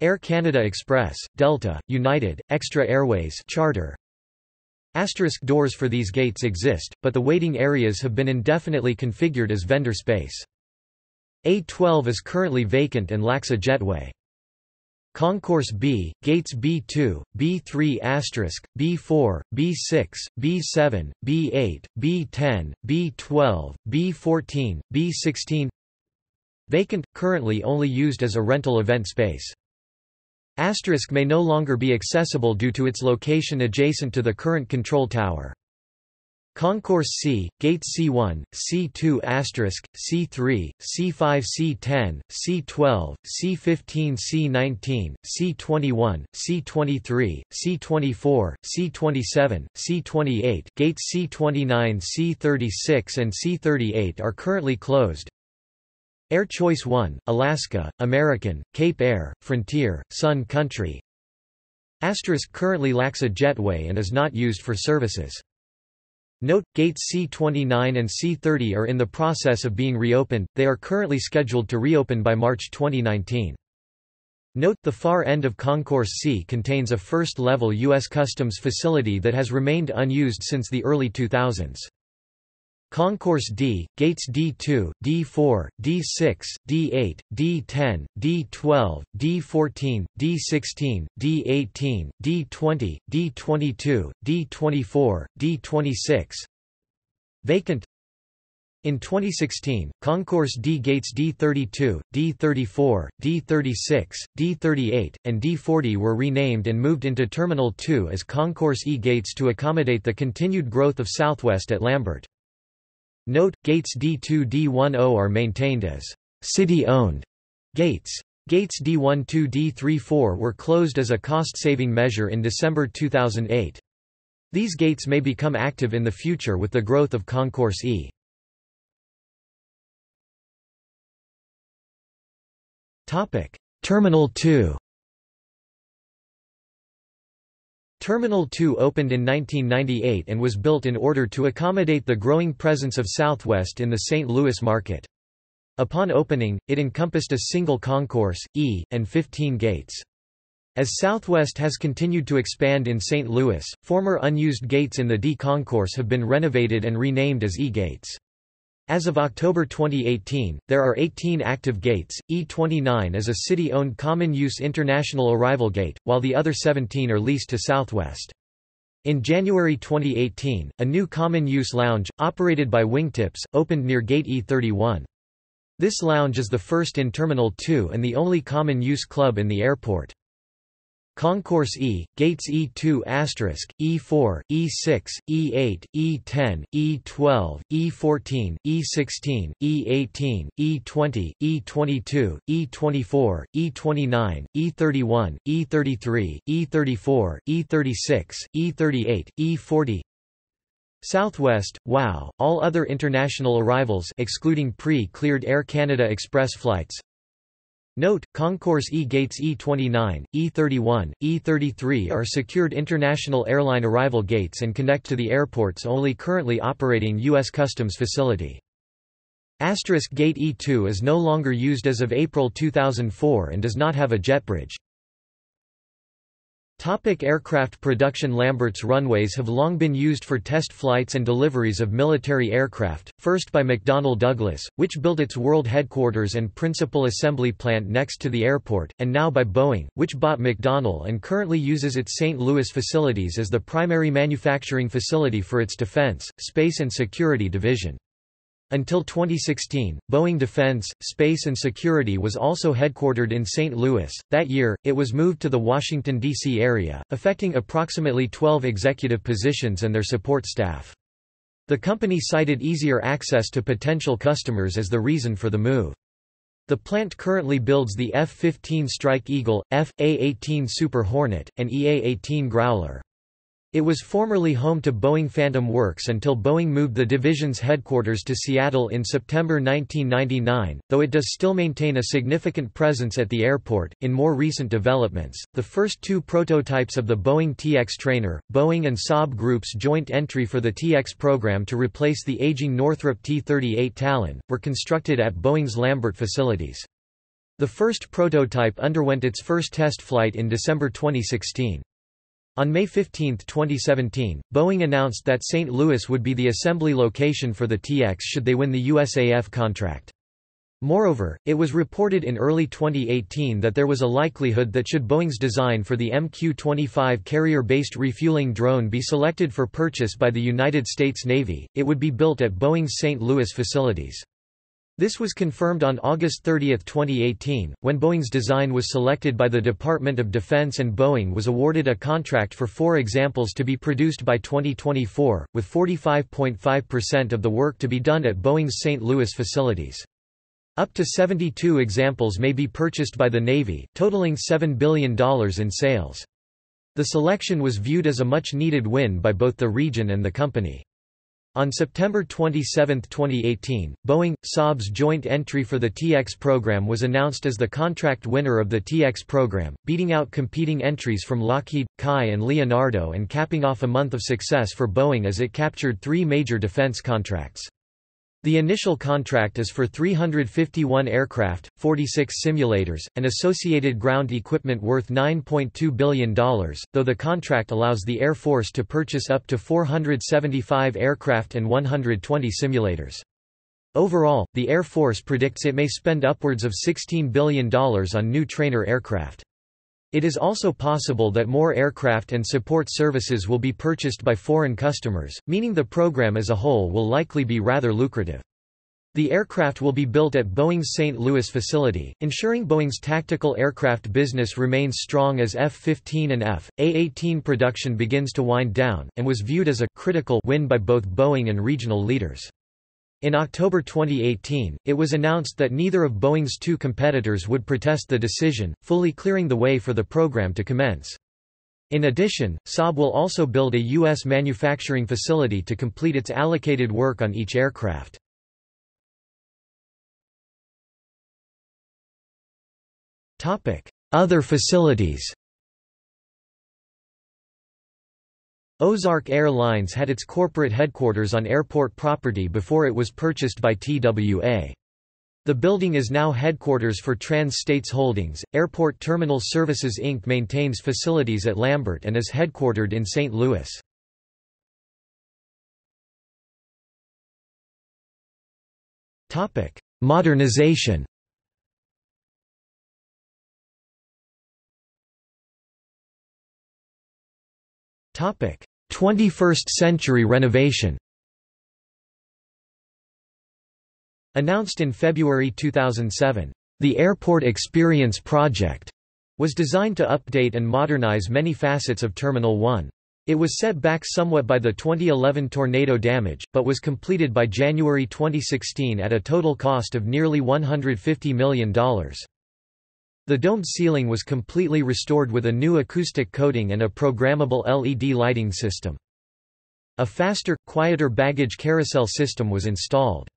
Air Canada Express, Delta, United, Xtra Airways charter, Asterisk doors for these gates exist, but the waiting areas have been indefinitely configured as vendor space. A12 is currently vacant and lacks a jetway. Concourse B, gates B2, B3 B4, B6, B7, B8, B10, B12, B14, B16 Vacant, currently only used as a rental event space. Asterisk may no longer be accessible due to its location adjacent to the current control tower. Concourse C, Gate C1, C2 C3, C5 C10, C12, C15 C19, C21, C23, C24, C27, C28, Gates C29 C36 and C38 are currently closed. Air Choice 1, Alaska, American, Cape Air, Frontier, Sun Country Asterisk currently lacks a jetway and is not used for services. Note, gates C29 and C30 are in the process of being reopened, they are currently scheduled to reopen by March 2019. Note, the far end of Concourse C contains a first-level U.S. Customs facility that has remained unused since the early 2000s. Concourse D, gates D2, D4, D6, D8, D10, D12, D14, D16, D18, D20, D22, D24, D26 Vacant in 2016, Concourse D gates D32, D34, D36, D38, and D40 were renamed and moved into Terminal 2 as Concourse E gates to accommodate the continued growth of Southwest at Lambert. Note, gates D2-D10 are maintained as city-owned gates. Gates D12-D34 were closed as a cost-saving measure in December 2008. These gates may become active in the future with the growth of Concourse E. Terminal 2 Terminal 2 opened in 1998 and was built in order to accommodate the growing presence of Southwest in the St. Louis market. Upon opening, it encompassed a single concourse, E, and 15 gates. As Southwest has continued to expand in St. Louis, former unused gates in the D concourse have been renovated and renamed as E-gates. As of October 2018, there are 18 active gates, E29 is a city-owned common-use international arrival gate, while the other 17 are leased to Southwest. In January 2018, a new common-use lounge, operated by Wingtips, opened near Gate E31. This lounge is the first in Terminal 2 and the only common-use club in the airport. Concourse E, gates E2 E4, E6, E8, E10, E12, E14, E16, E18, E20, E22, E24, E29, E31, E33, E34, E36, E38, E40 Southwest, WOW, all other international arrivals excluding pre-cleared Air Canada Express flights Note, Concourse E-gates E29, E31, E33 are secured international airline arrival gates and connect to the airport's only currently operating U.S. Customs facility. Asterisk Gate E2 is no longer used as of April 2004 and does not have a jet bridge. Topic aircraft production Lambert's runways have long been used for test flights and deliveries of military aircraft, first by McDonnell Douglas, which built its world headquarters and principal assembly plant next to the airport, and now by Boeing, which bought McDonnell and currently uses its St. Louis facilities as the primary manufacturing facility for its defense, space and security division. Until 2016, Boeing Defense, Space and Security was also headquartered in St. Louis. That year, it was moved to the Washington, D.C. area, affecting approximately 12 executive positions and their support staff. The company cited easier access to potential customers as the reason for the move. The plant currently builds the F-15 Strike Eagle, F.A-18 Super Hornet, and EA-18 Growler. It was formerly home to Boeing Phantom Works until Boeing moved the division's headquarters to Seattle in September 1999, though it does still maintain a significant presence at the airport. In more recent developments, the first two prototypes of the Boeing TX trainer, Boeing and Saab Group's joint entry for the TX program to replace the aging Northrop T-38 Talon, were constructed at Boeing's Lambert facilities. The first prototype underwent its first test flight in December 2016. On May 15, 2017, Boeing announced that St. Louis would be the assembly location for the TX should they win the USAF contract. Moreover, it was reported in early 2018 that there was a likelihood that should Boeing's design for the MQ-25 carrier-based refueling drone be selected for purchase by the United States Navy, it would be built at Boeing's St. Louis facilities. This was confirmed on August 30, 2018, when Boeing's design was selected by the Department of Defense and Boeing was awarded a contract for four examples to be produced by 2024, with 45.5% of the work to be done at Boeing's St. Louis facilities. Up to 72 examples may be purchased by the Navy, totaling $7 billion in sales. The selection was viewed as a much-needed win by both the region and the company. On September 27, 2018, Boeing Saab's joint entry for the TX program was announced as the contract winner of the TX program, beating out competing entries from Lockheed, Kai, and Leonardo and capping off a month of success for Boeing as it captured three major defense contracts. The initial contract is for 351 aircraft, 46 simulators, and associated ground equipment worth $9.2 billion, though the contract allows the Air Force to purchase up to 475 aircraft and 120 simulators. Overall, the Air Force predicts it may spend upwards of $16 billion on new trainer aircraft. It is also possible that more aircraft and support services will be purchased by foreign customers, meaning the program as a whole will likely be rather lucrative. The aircraft will be built at Boeing's St. Louis facility, ensuring Boeing's tactical aircraft business remains strong as F-15 and F.A-18 production begins to wind down, and was viewed as a critical win by both Boeing and regional leaders. In October 2018, it was announced that neither of Boeing's two competitors would protest the decision, fully clearing the way for the program to commence. In addition, Saab will also build a U.S. manufacturing facility to complete its allocated work on each aircraft. Other facilities Ozark Airlines had its corporate headquarters on airport property before it was purchased by TWA. The building is now headquarters for Trans States Holdings. Airport Terminal Services Inc. maintains facilities at Lambert and is headquartered in St. Louis. Topic: Modernization Topic: 21st century renovation Announced in February 2007, the Airport Experience Project was designed to update and modernize many facets of Terminal 1. It was set back somewhat by the 2011 tornado damage, but was completed by January 2016 at a total cost of nearly $150 million. The domed ceiling was completely restored with a new acoustic coating and a programmable LED lighting system. A faster, quieter baggage carousel system was installed.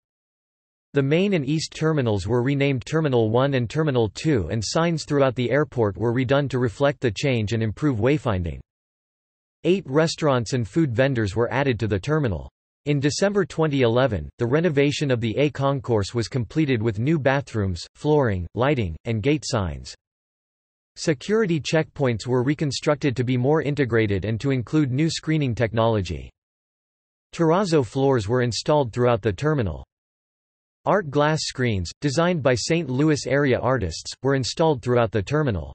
The main and east terminals were renamed Terminal 1 and Terminal 2 and signs throughout the airport were redone to reflect the change and improve wayfinding. Eight restaurants and food vendors were added to the terminal. In December 2011, the renovation of the A concourse was completed with new bathrooms, flooring, lighting, and gate signs. Security checkpoints were reconstructed to be more integrated and to include new screening technology. Terrazzo floors were installed throughout the terminal. Art glass screens, designed by St. Louis area artists, were installed throughout the terminal.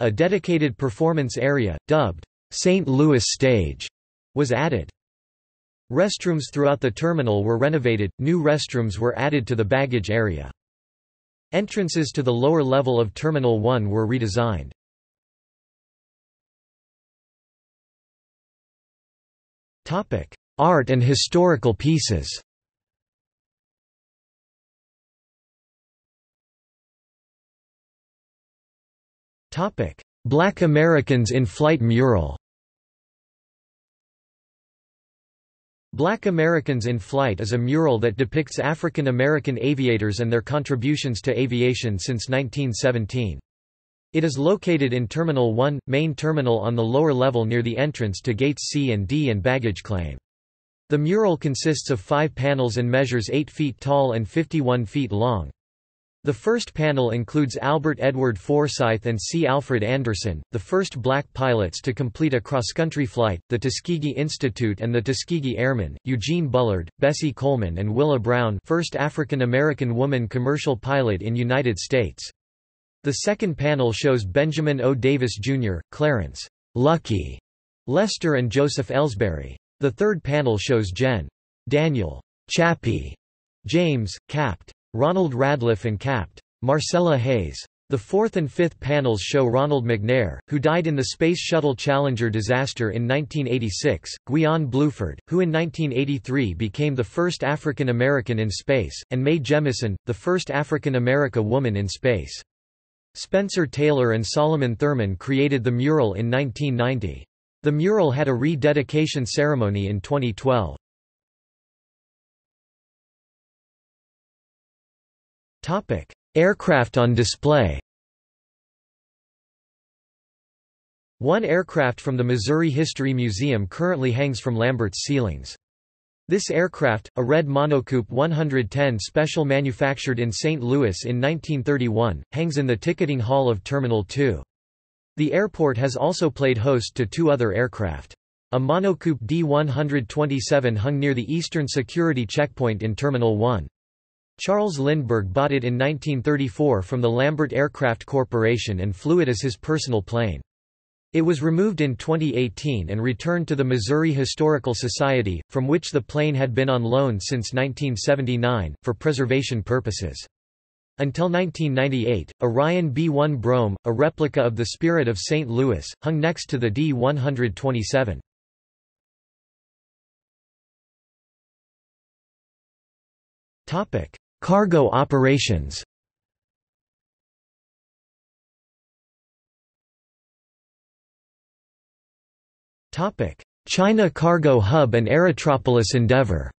A dedicated performance area, dubbed St. Louis Stage, was added. Restrooms throughout the terminal were renovated, new restrooms were added to the baggage area. Entrances to the lower level of Terminal 1 were redesigned. Art and historical pieces Black Americans in Flight mural. Black Americans in Flight is a mural that depicts African American aviators and their contributions to aviation since 1917. It is located in Terminal 1, main terminal on the lower level near the entrance to gates C and D and baggage claim. The mural consists of five panels and measures 8 feet tall and 51 feet long. The first panel includes Albert Edward Forsyth and C. Alfred Anderson, the first black pilots to complete a cross-country flight, the Tuskegee Institute and the Tuskegee Airmen, Eugene Bullard, Bessie Coleman and Willa Brown first African-American woman commercial pilot in United States. The second panel shows Benjamin O. Davis, Jr., Clarence Lucky Lester and Joseph Elsberry. The third panel shows Gen. Daniel Chappie James, Capt. Ronald Radliff and Capt. Marcella Hayes. The fourth and fifth panels show Ronald McNair, who died in the Space Shuttle Challenger disaster in 1986, Guion Bluford, who in 1983 became the first African American in space, and Mae Jemison, the first African American woman in space. Spencer Taylor and Solomon Thurman created the mural in 1990. The mural had a rededication ceremony in 2012. Topic: Aircraft on display. One aircraft from the Missouri History Museum currently hangs from Lambert's ceilings. This aircraft, a red Monocoupe 110 special manufactured in St. Louis in 1931, hangs in the ticketing hall of Terminal 2. The airport has also played host to two other aircraft. A Monocoupe D-127 hung near the Eastern Security Checkpoint in Terminal 1. Charles Lindbergh bought it in 1934 from the Lambert Aircraft Corporation and flew it as his personal plane. It was removed in 2018 and returned to the Missouri Historical Society, from which the plane had been on loan since 1979, for preservation purposes. Until 1998, Orion B-1 Brougham, a replica of the Spirit of St. Louis, hung next to the D-127. Cargo operations. China Cargo Hub and Aerotropolis endeavor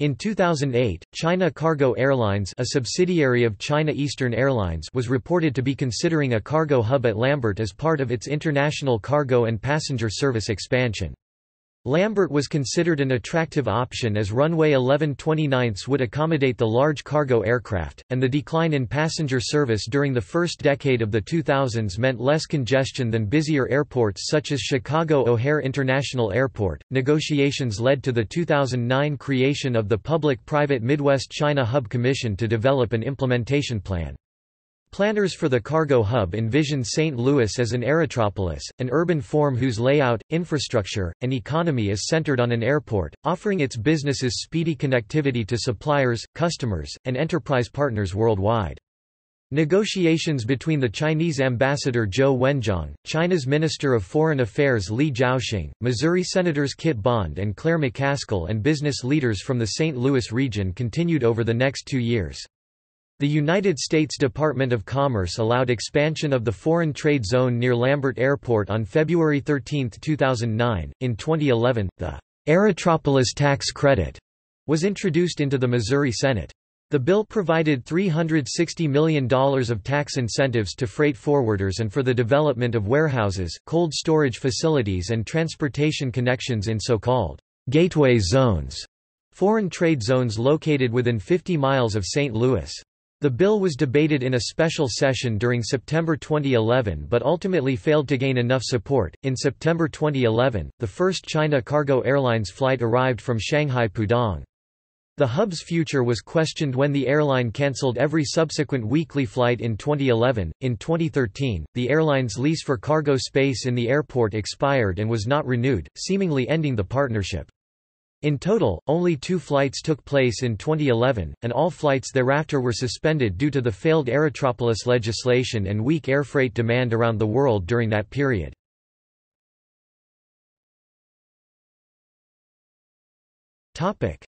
In 2008, China Cargo Airlines a subsidiary of China Eastern Airlines was reported to be considering a cargo hub at Lambert as part of its international cargo and passenger service expansion. Lambert was considered an attractive option as runway 11 29 would accommodate the large cargo aircraft, and the decline in passenger service during the first decade of the 2000s meant less congestion than busier airports such as Chicago O'Hare International Airport. Negotiations led to the 2009 creation of the Public Private Midwest China Hub Commission to develop an implementation plan. Planners for the cargo hub envision St. Louis as an aerotropolis, an urban form whose layout, infrastructure, and economy is centered on an airport, offering its businesses speedy connectivity to suppliers, customers, and enterprise partners worldwide. Negotiations between the Chinese ambassador Zhou Wenzhong, China's Minister of Foreign Affairs Li Zhaoxing, Missouri Senators Kit Bond and Claire McCaskill and business leaders from the St. Louis region continued over the next two years. The United States Department of Commerce allowed expansion of the foreign trade zone near Lambert Airport on February 13, 2009. In 2011, the Aerotropolis tax credit was introduced into the Missouri Senate. The bill provided $360 million of tax incentives to freight forwarders and for the development of warehouses, cold storage facilities and transportation connections in so-called gateway zones, foreign trade zones located within 50 miles of St. Louis. The bill was debated in a special session during September 2011 but ultimately failed to gain enough support. In September 2011, the first China Cargo Airlines flight arrived from Shanghai Pudong. The hub's future was questioned when the airline cancelled every subsequent weekly flight in 2011. In 2013, the airline's lease for cargo space in the airport expired and was not renewed, seemingly ending the partnership. In total, only two flights took place in 2011, and all flights thereafter were suspended due to the failed Aerotropolis legislation and weak airfreight demand around the world during that period.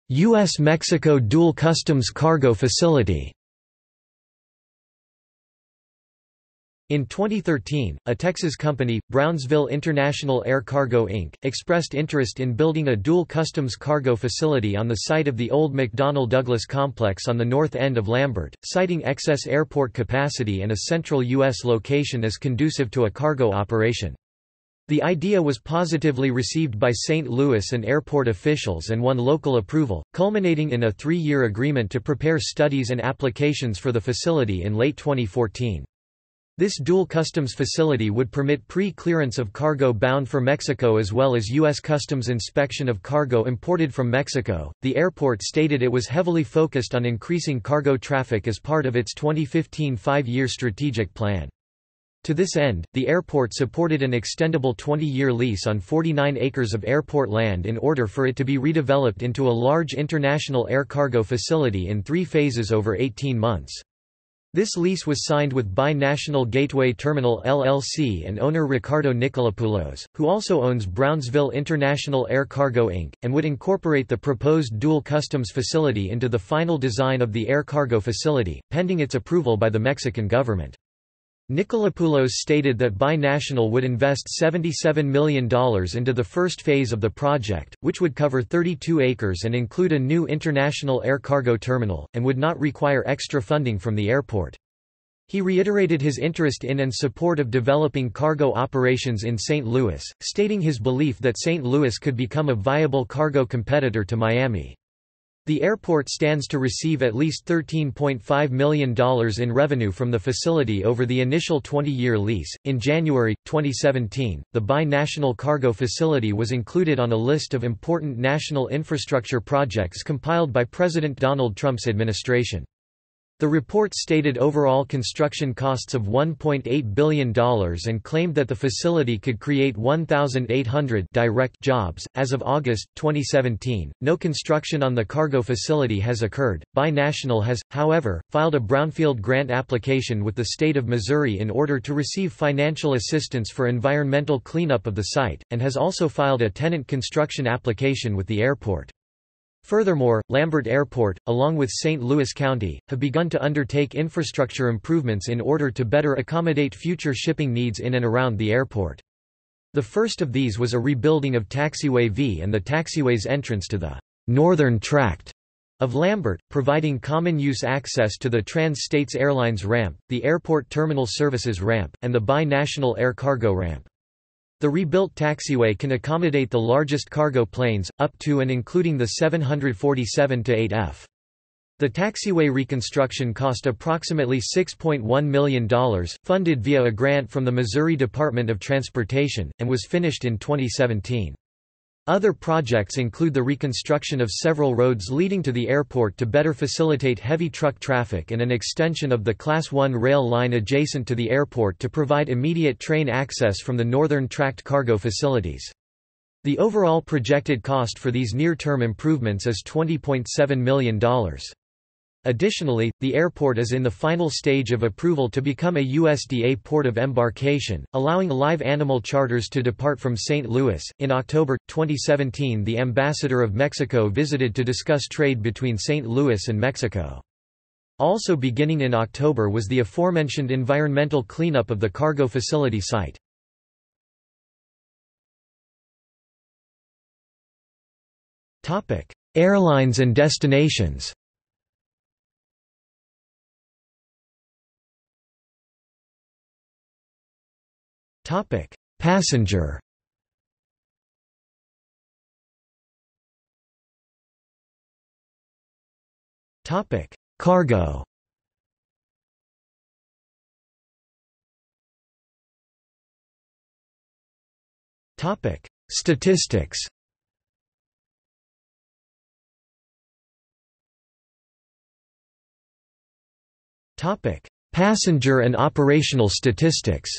U.S.-Mexico Dual Customs Cargo Facility In 2013, a Texas company, Brownsville International Air Cargo Inc., expressed interest in building a dual customs cargo facility on the site of the old McDonnell Douglas complex on the north end of Lambert, citing excess airport capacity and a central U.S. location as conducive to a cargo operation. The idea was positively received by St. Louis and airport officials and won local approval, culminating in a three-year agreement to prepare studies and applications for the facility in late 2014. This dual customs facility would permit pre-clearance of cargo bound for Mexico as well as U.S. customs inspection of cargo imported from Mexico. The airport stated it was heavily focused on increasing cargo traffic as part of its 2015 five-year strategic plan. To this end, the airport supported an extendable 20-year lease on 49 acres of airport land in order for it to be redeveloped into a large international air cargo facility in three phases over 18 months. This lease was signed with Bi-National Gateway Terminal LLC and owner Ricardo Nicolopoulos, who also owns Brownsville International Air Cargo Inc., and would incorporate the proposed dual customs facility into the final design of the air cargo facility, pending its approval by the Mexican government. Nicolopoulos stated that Bi-National would invest $77 million into the first phase of the project, which would cover 32 acres and include a new international air cargo terminal, and would not require extra funding from the airport. He reiterated his interest in and support of developing cargo operations in St. Louis, stating his belief that St. Louis could become a viable cargo competitor to Miami. The airport stands to receive at least $13.5 million in revenue from the facility over the initial 20-year lease. In January 2017, the Bi-National Cargo Facility was included on a list of important national infrastructure projects compiled by President Donald Trump's administration. The report stated overall construction costs of $1.8 billion and claimed that the facility could create 1,800 direct jobs. As of August 2017, no construction on the cargo facility has occurred. Bi-National has, however, filed a brownfield grant application with the state of Missouri in order to receive financial assistance for environmental cleanup of the site, and has also filed a tenant construction application with the airport. Furthermore, Lambert Airport, along with St. Louis County, have begun to undertake infrastructure improvements in order to better accommodate future shipping needs in and around the airport. The first of these was a rebuilding of Taxiway V and the taxiway's entrance to the northern tract of Lambert, providing common use access to the Trans-States Airlines ramp, the Airport Terminal Services ramp, and the Bi-National Air Cargo ramp. The rebuilt taxiway can accommodate the largest cargo planes, up to and including the 747-8F. The taxiway reconstruction cost approximately $6.1 million, funded via a grant from the Missouri Department of Transportation, and was finished in 2017. Other projects include the reconstruction of several roads leading to the airport to better facilitate heavy truck traffic and an extension of the Class 1 rail line adjacent to the airport to provide immediate train access from the northern tracked cargo facilities. The overall projected cost for these near-term improvements is $20.7 million. Additionally, the airport is in the final stage of approval to become a USDA port of embarkation, allowing live animal charters to depart from St. Louis. In October 2017, the ambassador of Mexico visited to discuss trade between St. Louis and Mexico. Also beginning in October was the aforementioned environmental cleanup of the cargo facility site. Topic: Airlines and destinations. Topic: Passenger. Topic: Cargo. Topic: Statistics. Topic: Passenger and operational statistics.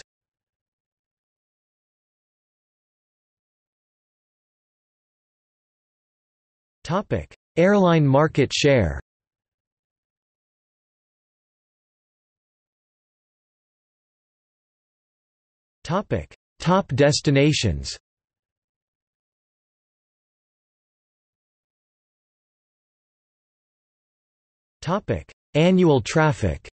Topic: Airline market share. Topic: Top destinations. Topic: Annual traffic.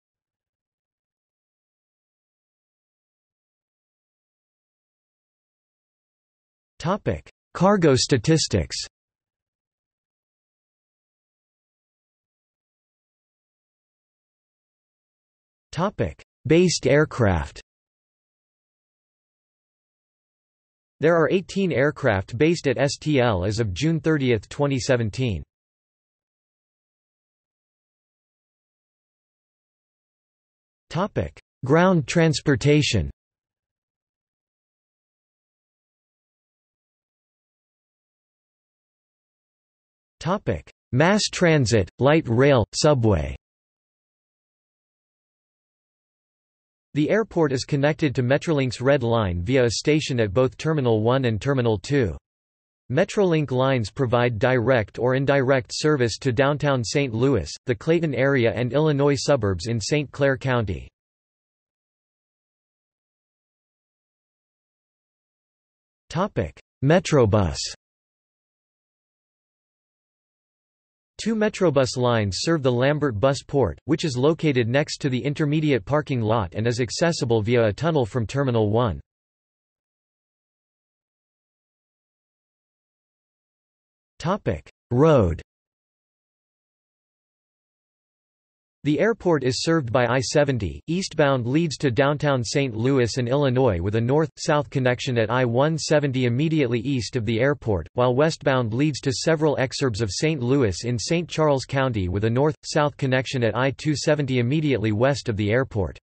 Topic: Cargo statistics. Based aircraft. There are 18 aircraft based at STL as of June 30, 2017. Topic: Ground transportation. Topic: Mass transit, light rail, subway. The airport is connected to Metrolink's Red Line via a station at both Terminal 1 and Terminal 2. Metrolink lines provide direct or indirect service to downtown St. Louis, the Clayton area and Illinois suburbs in St. Clair County. Metrobus Two Metrobus lines serve the Lambert Bus Port, which is located next to the intermediate parking lot and is accessible via a tunnel from Terminal 1. Topic: Road. The airport is served by I-70, eastbound leads to downtown St. Louis and Illinois with a north-south connection at I-170 immediately east of the airport, while westbound leads to several exurbs of St. Louis in St. Charles County with a north-south connection at I-270 immediately west of the airport.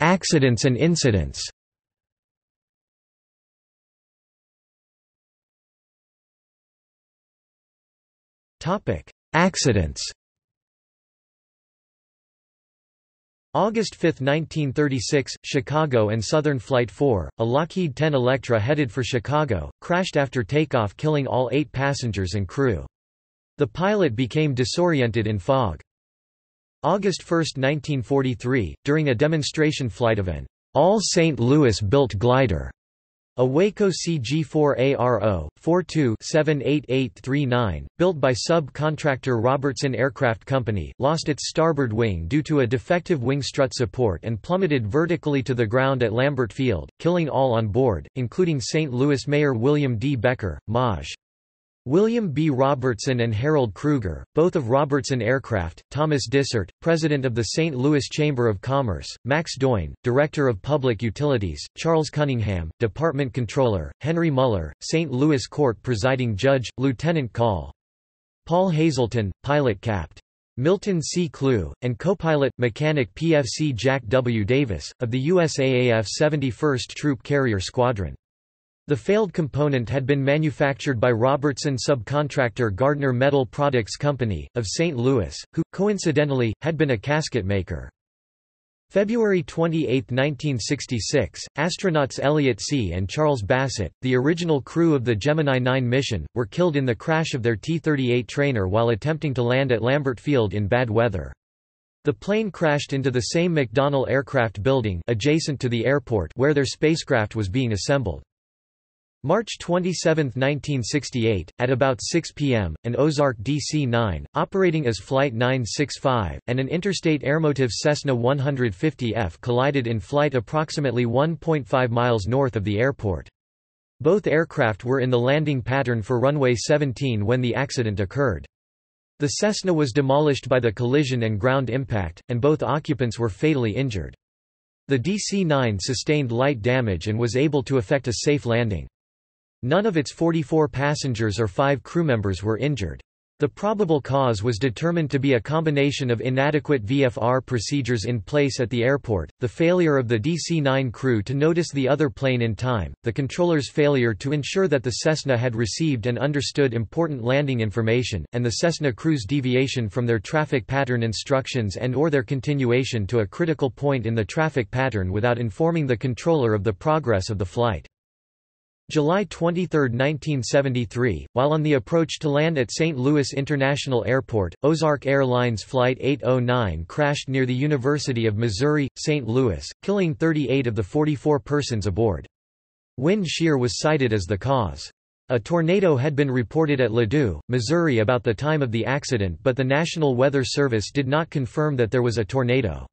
Accidents and incidents Topic: Accidents. August 5, 1936, Chicago and Southern Flight 4, a Lockheed 10 Electra headed for Chicago, crashed after takeoff killing all eight passengers and crew. The pilot became disoriented in fog. August 1, 1943, during a demonstration flight of an all St. Louis-built glider, a Waco CG-4ARO, 42-78839, built by sub-contractor Robertson Aircraft Company, lost its starboard wing due to a defective wing strut support and plummeted vertically to the ground at Lambert Field, killing all on board, including St. Louis Mayor William D. Becker, Maj. William B. Robertson and Harold Kruger, both of Robertson Aircraft, Thomas Dysart, president of the St. Louis Chamber of Commerce, Max Doyne, director of public utilities, Charles Cunningham, department controller, Henry Muller, St. Louis Court presiding judge, Lieutenant Call. Paul Hazelton, pilot capt. Milton C. Klugh, and co-pilot, mechanic PFC Jack W. Davis, of the USAAF 71st Troop Carrier Squadron. The failed component had been manufactured by Robertson subcontractor Gardner Metal Products Company, of St. Louis, who, coincidentally, had been a casket maker. February 28, 1966, astronauts Elliot See and Charles Bassett, the original crew of the Gemini 9 mission, were killed in the crash of their T-38 trainer while attempting to land at Lambert Field in bad weather. The plane crashed into the same McDonnell Aircraft Building adjacent to the airport where their spacecraft was being assembled. March 27, 1968, at about 6 p.m., an Ozark DC-9, operating as Flight 965, and an Interstate Airmotive Cessna 150F collided in flight approximately 1.5 miles north of the airport. Both aircraft were in the landing pattern for runway 17 when the accident occurred. The Cessna was demolished by the collision and ground impact, and both occupants were fatally injured. The DC-9 sustained light damage and was able to effect a safe landing. None of its 44 passengers or five crew members were injured. The probable cause was determined to be a combination of inadequate VFR procedures in place at the airport, the failure of the DC-9 crew to notice the other plane in time, the controller's failure to ensure that the Cessna had received and understood important landing information, and the Cessna crew's deviation from their traffic pattern instructions and or their continuation to a critical point in the traffic pattern without informing the controller of the progress of the flight. July 23, 1973, while on the approach to land at St. Louis International Airport, Ozark Airlines Flight 809 crashed near the University of Missouri, St. Louis, killing 38 of the 44 persons aboard. Wind shear was cited as the cause. A tornado had been reported at Ladue, Missouri about the time of the accident but the National Weather Service did not confirm that there was a tornado.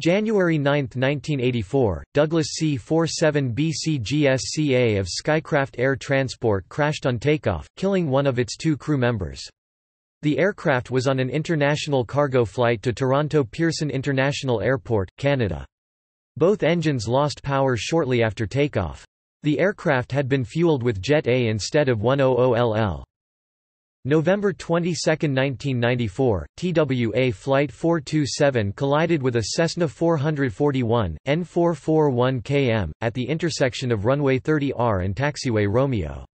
January 9, 1984, Douglas C-47B CGS-CA of Skycraft Air Transport crashed on takeoff, killing one of its two crew members. The aircraft was on an international cargo flight to Toronto Pearson International Airport, Canada. Both engines lost power shortly after takeoff. The aircraft had been fueled with Jet A instead of 100LL. November 22, 1994, TWA Flight 427 collided with a Cessna 441, N441KM, at the intersection of runway 30R and taxiway Romeo.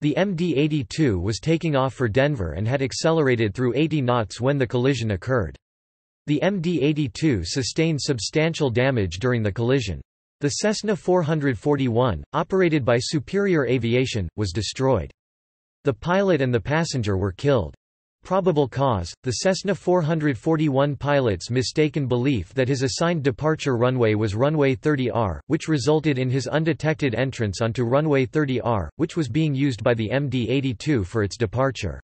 The MD-82 was taking off for Denver and had accelerated through 80 knots when the collision occurred. The MD-82 sustained substantial damage during the collision. The Cessna 441, operated by Superior Aviation, was destroyed. The pilot and the passenger were killed. Probable cause, the Cessna 441 pilot's mistaken belief that his assigned departure runway was runway 30R, which resulted in his undetected entrance onto runway 30R, which was being used by the MD-82 for its departure.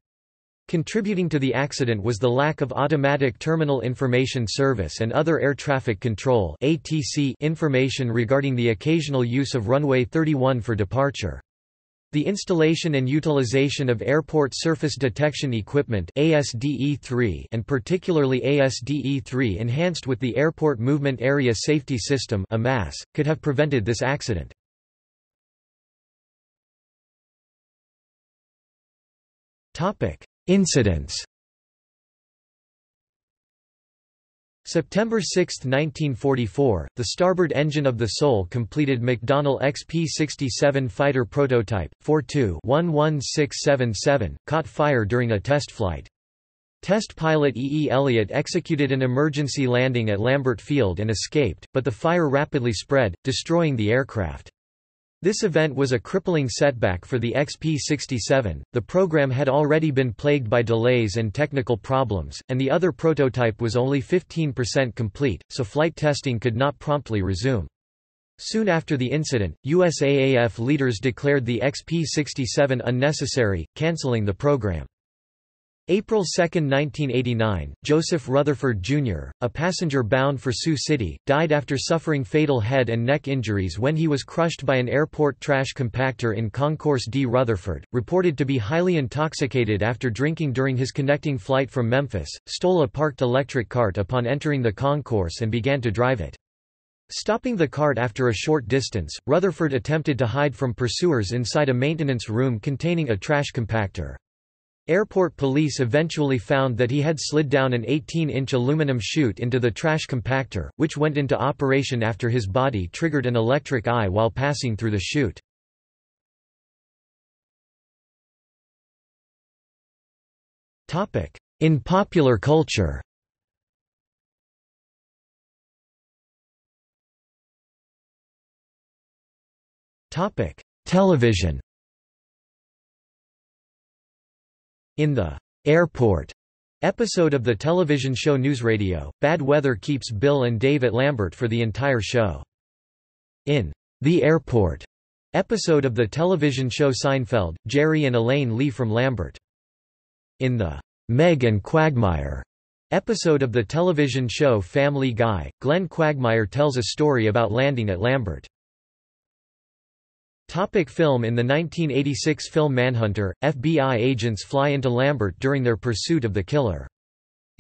Contributing to the accident was the lack of automatic terminal information service and other air traffic control information regarding the occasional use of runway 31 for departure. The installation and utilization of Airport Surface Detection Equipment ASDE-3 and particularly ASDE-3 enhanced with the Airport Movement Area Safety System AMASS, could have prevented this accident. Incidents September 6, 1944, the starboard engine of the sole completed McDonnell XP-67 fighter prototype, 42-11677, caught fire during a test flight. Test pilot E. E. Elliott executed an emergency landing at Lambert Field and escaped, but the fire rapidly spread, destroying the aircraft. This event was a crippling setback for the XP-67, the program had already been plagued by delays and technical problems, and the other prototype was only 15% complete, so flight testing could not promptly resume. Soon after the incident, USAAF leaders declared the XP-67 unnecessary, cancelling the program. April 2, 1989, Joseph Rutherford, Jr., a passenger bound for Sioux City, died after suffering fatal head and neck injuries when he was crushed by an airport trash compactor in Concourse D. Rutherford, reported to be highly intoxicated after drinking during his connecting flight from Memphis, stole a parked electric cart upon entering the concourse and began to drive it. Stopping the cart after a short distance, Rutherford attempted to hide from pursuers inside a maintenance room containing a trash compactor. Airport police eventually found that he had slid down an 18-inch aluminum chute into the trash compactor, which went into operation after his body triggered an electric eye while passing through the chute. In popular culture Television In the airport episode of the television show NewsRadio, bad weather keeps Bill and Dave at Lambert for the entire show. In the airport, Episode of the television show Seinfeld, Jerry and Elaine Lee from Lambert. In the Meg and Quagmire episode of the television show Family Guy, Glenn Quagmire tells a story about landing at Lambert. Topic film In the 1986 film Manhunter, FBI agents fly into Lambert during their pursuit of the killer.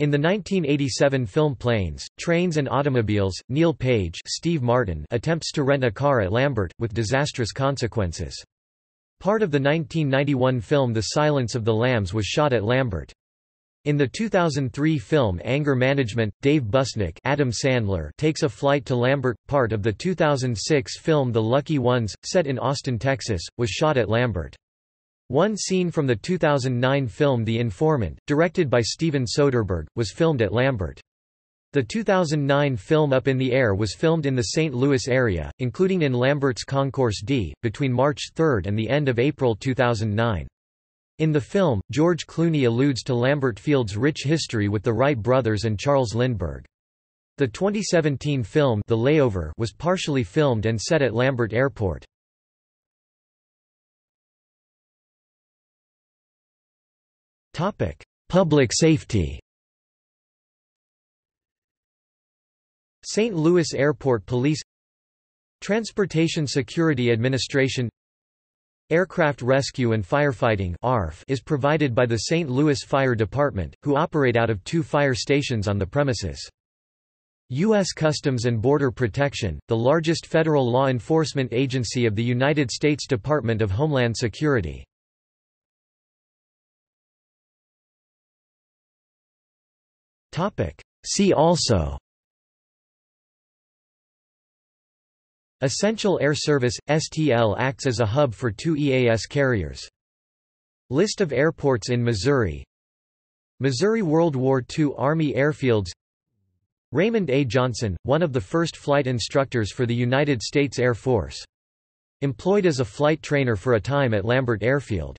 In the 1987 film Planes, Trains and Automobiles, Neil Page Steve Martin attempts to rent a car at Lambert, with disastrous consequences. Part of the 1991 film The Silence of the Lambs was shot at Lambert. In the 2003 film Anger Management, Dave Buznik Adam Sandler takes a flight to Lambert. Part of the 2006 film The Lucky Ones, set in Austin, Texas, was shot at Lambert. One scene from the 2009 film The Informant, directed by Steven Soderbergh, was filmed at Lambert. The 2009 film Up in the Air was filmed in the St. Louis area, including in Lambert's Concourse D, between March 3 and the end of April 2009. In the film, George Clooney alludes to Lambert Field's rich history with the Wright brothers and Charles Lindbergh. The 2017 film The Layover was partially filmed and set at Lambert Airport. Public safety St. Louis Airport Police Transportation Security Administration Aircraft Rescue and Firefighting is provided by the St. Louis Fire Department, who operate out of two fire stations on the premises. U.S. Customs and Border Protection, the largest federal law enforcement agency of the United States Department of Homeland Security. See also Essential Air Service – STL acts as a hub for two EAS carriers. List of airports in Missouri Missouri World War II Army airfields Raymond A. Johnson, one of the first flight instructors for the United States Air Force. Employed as a flight trainer for a time at Lambert Airfield.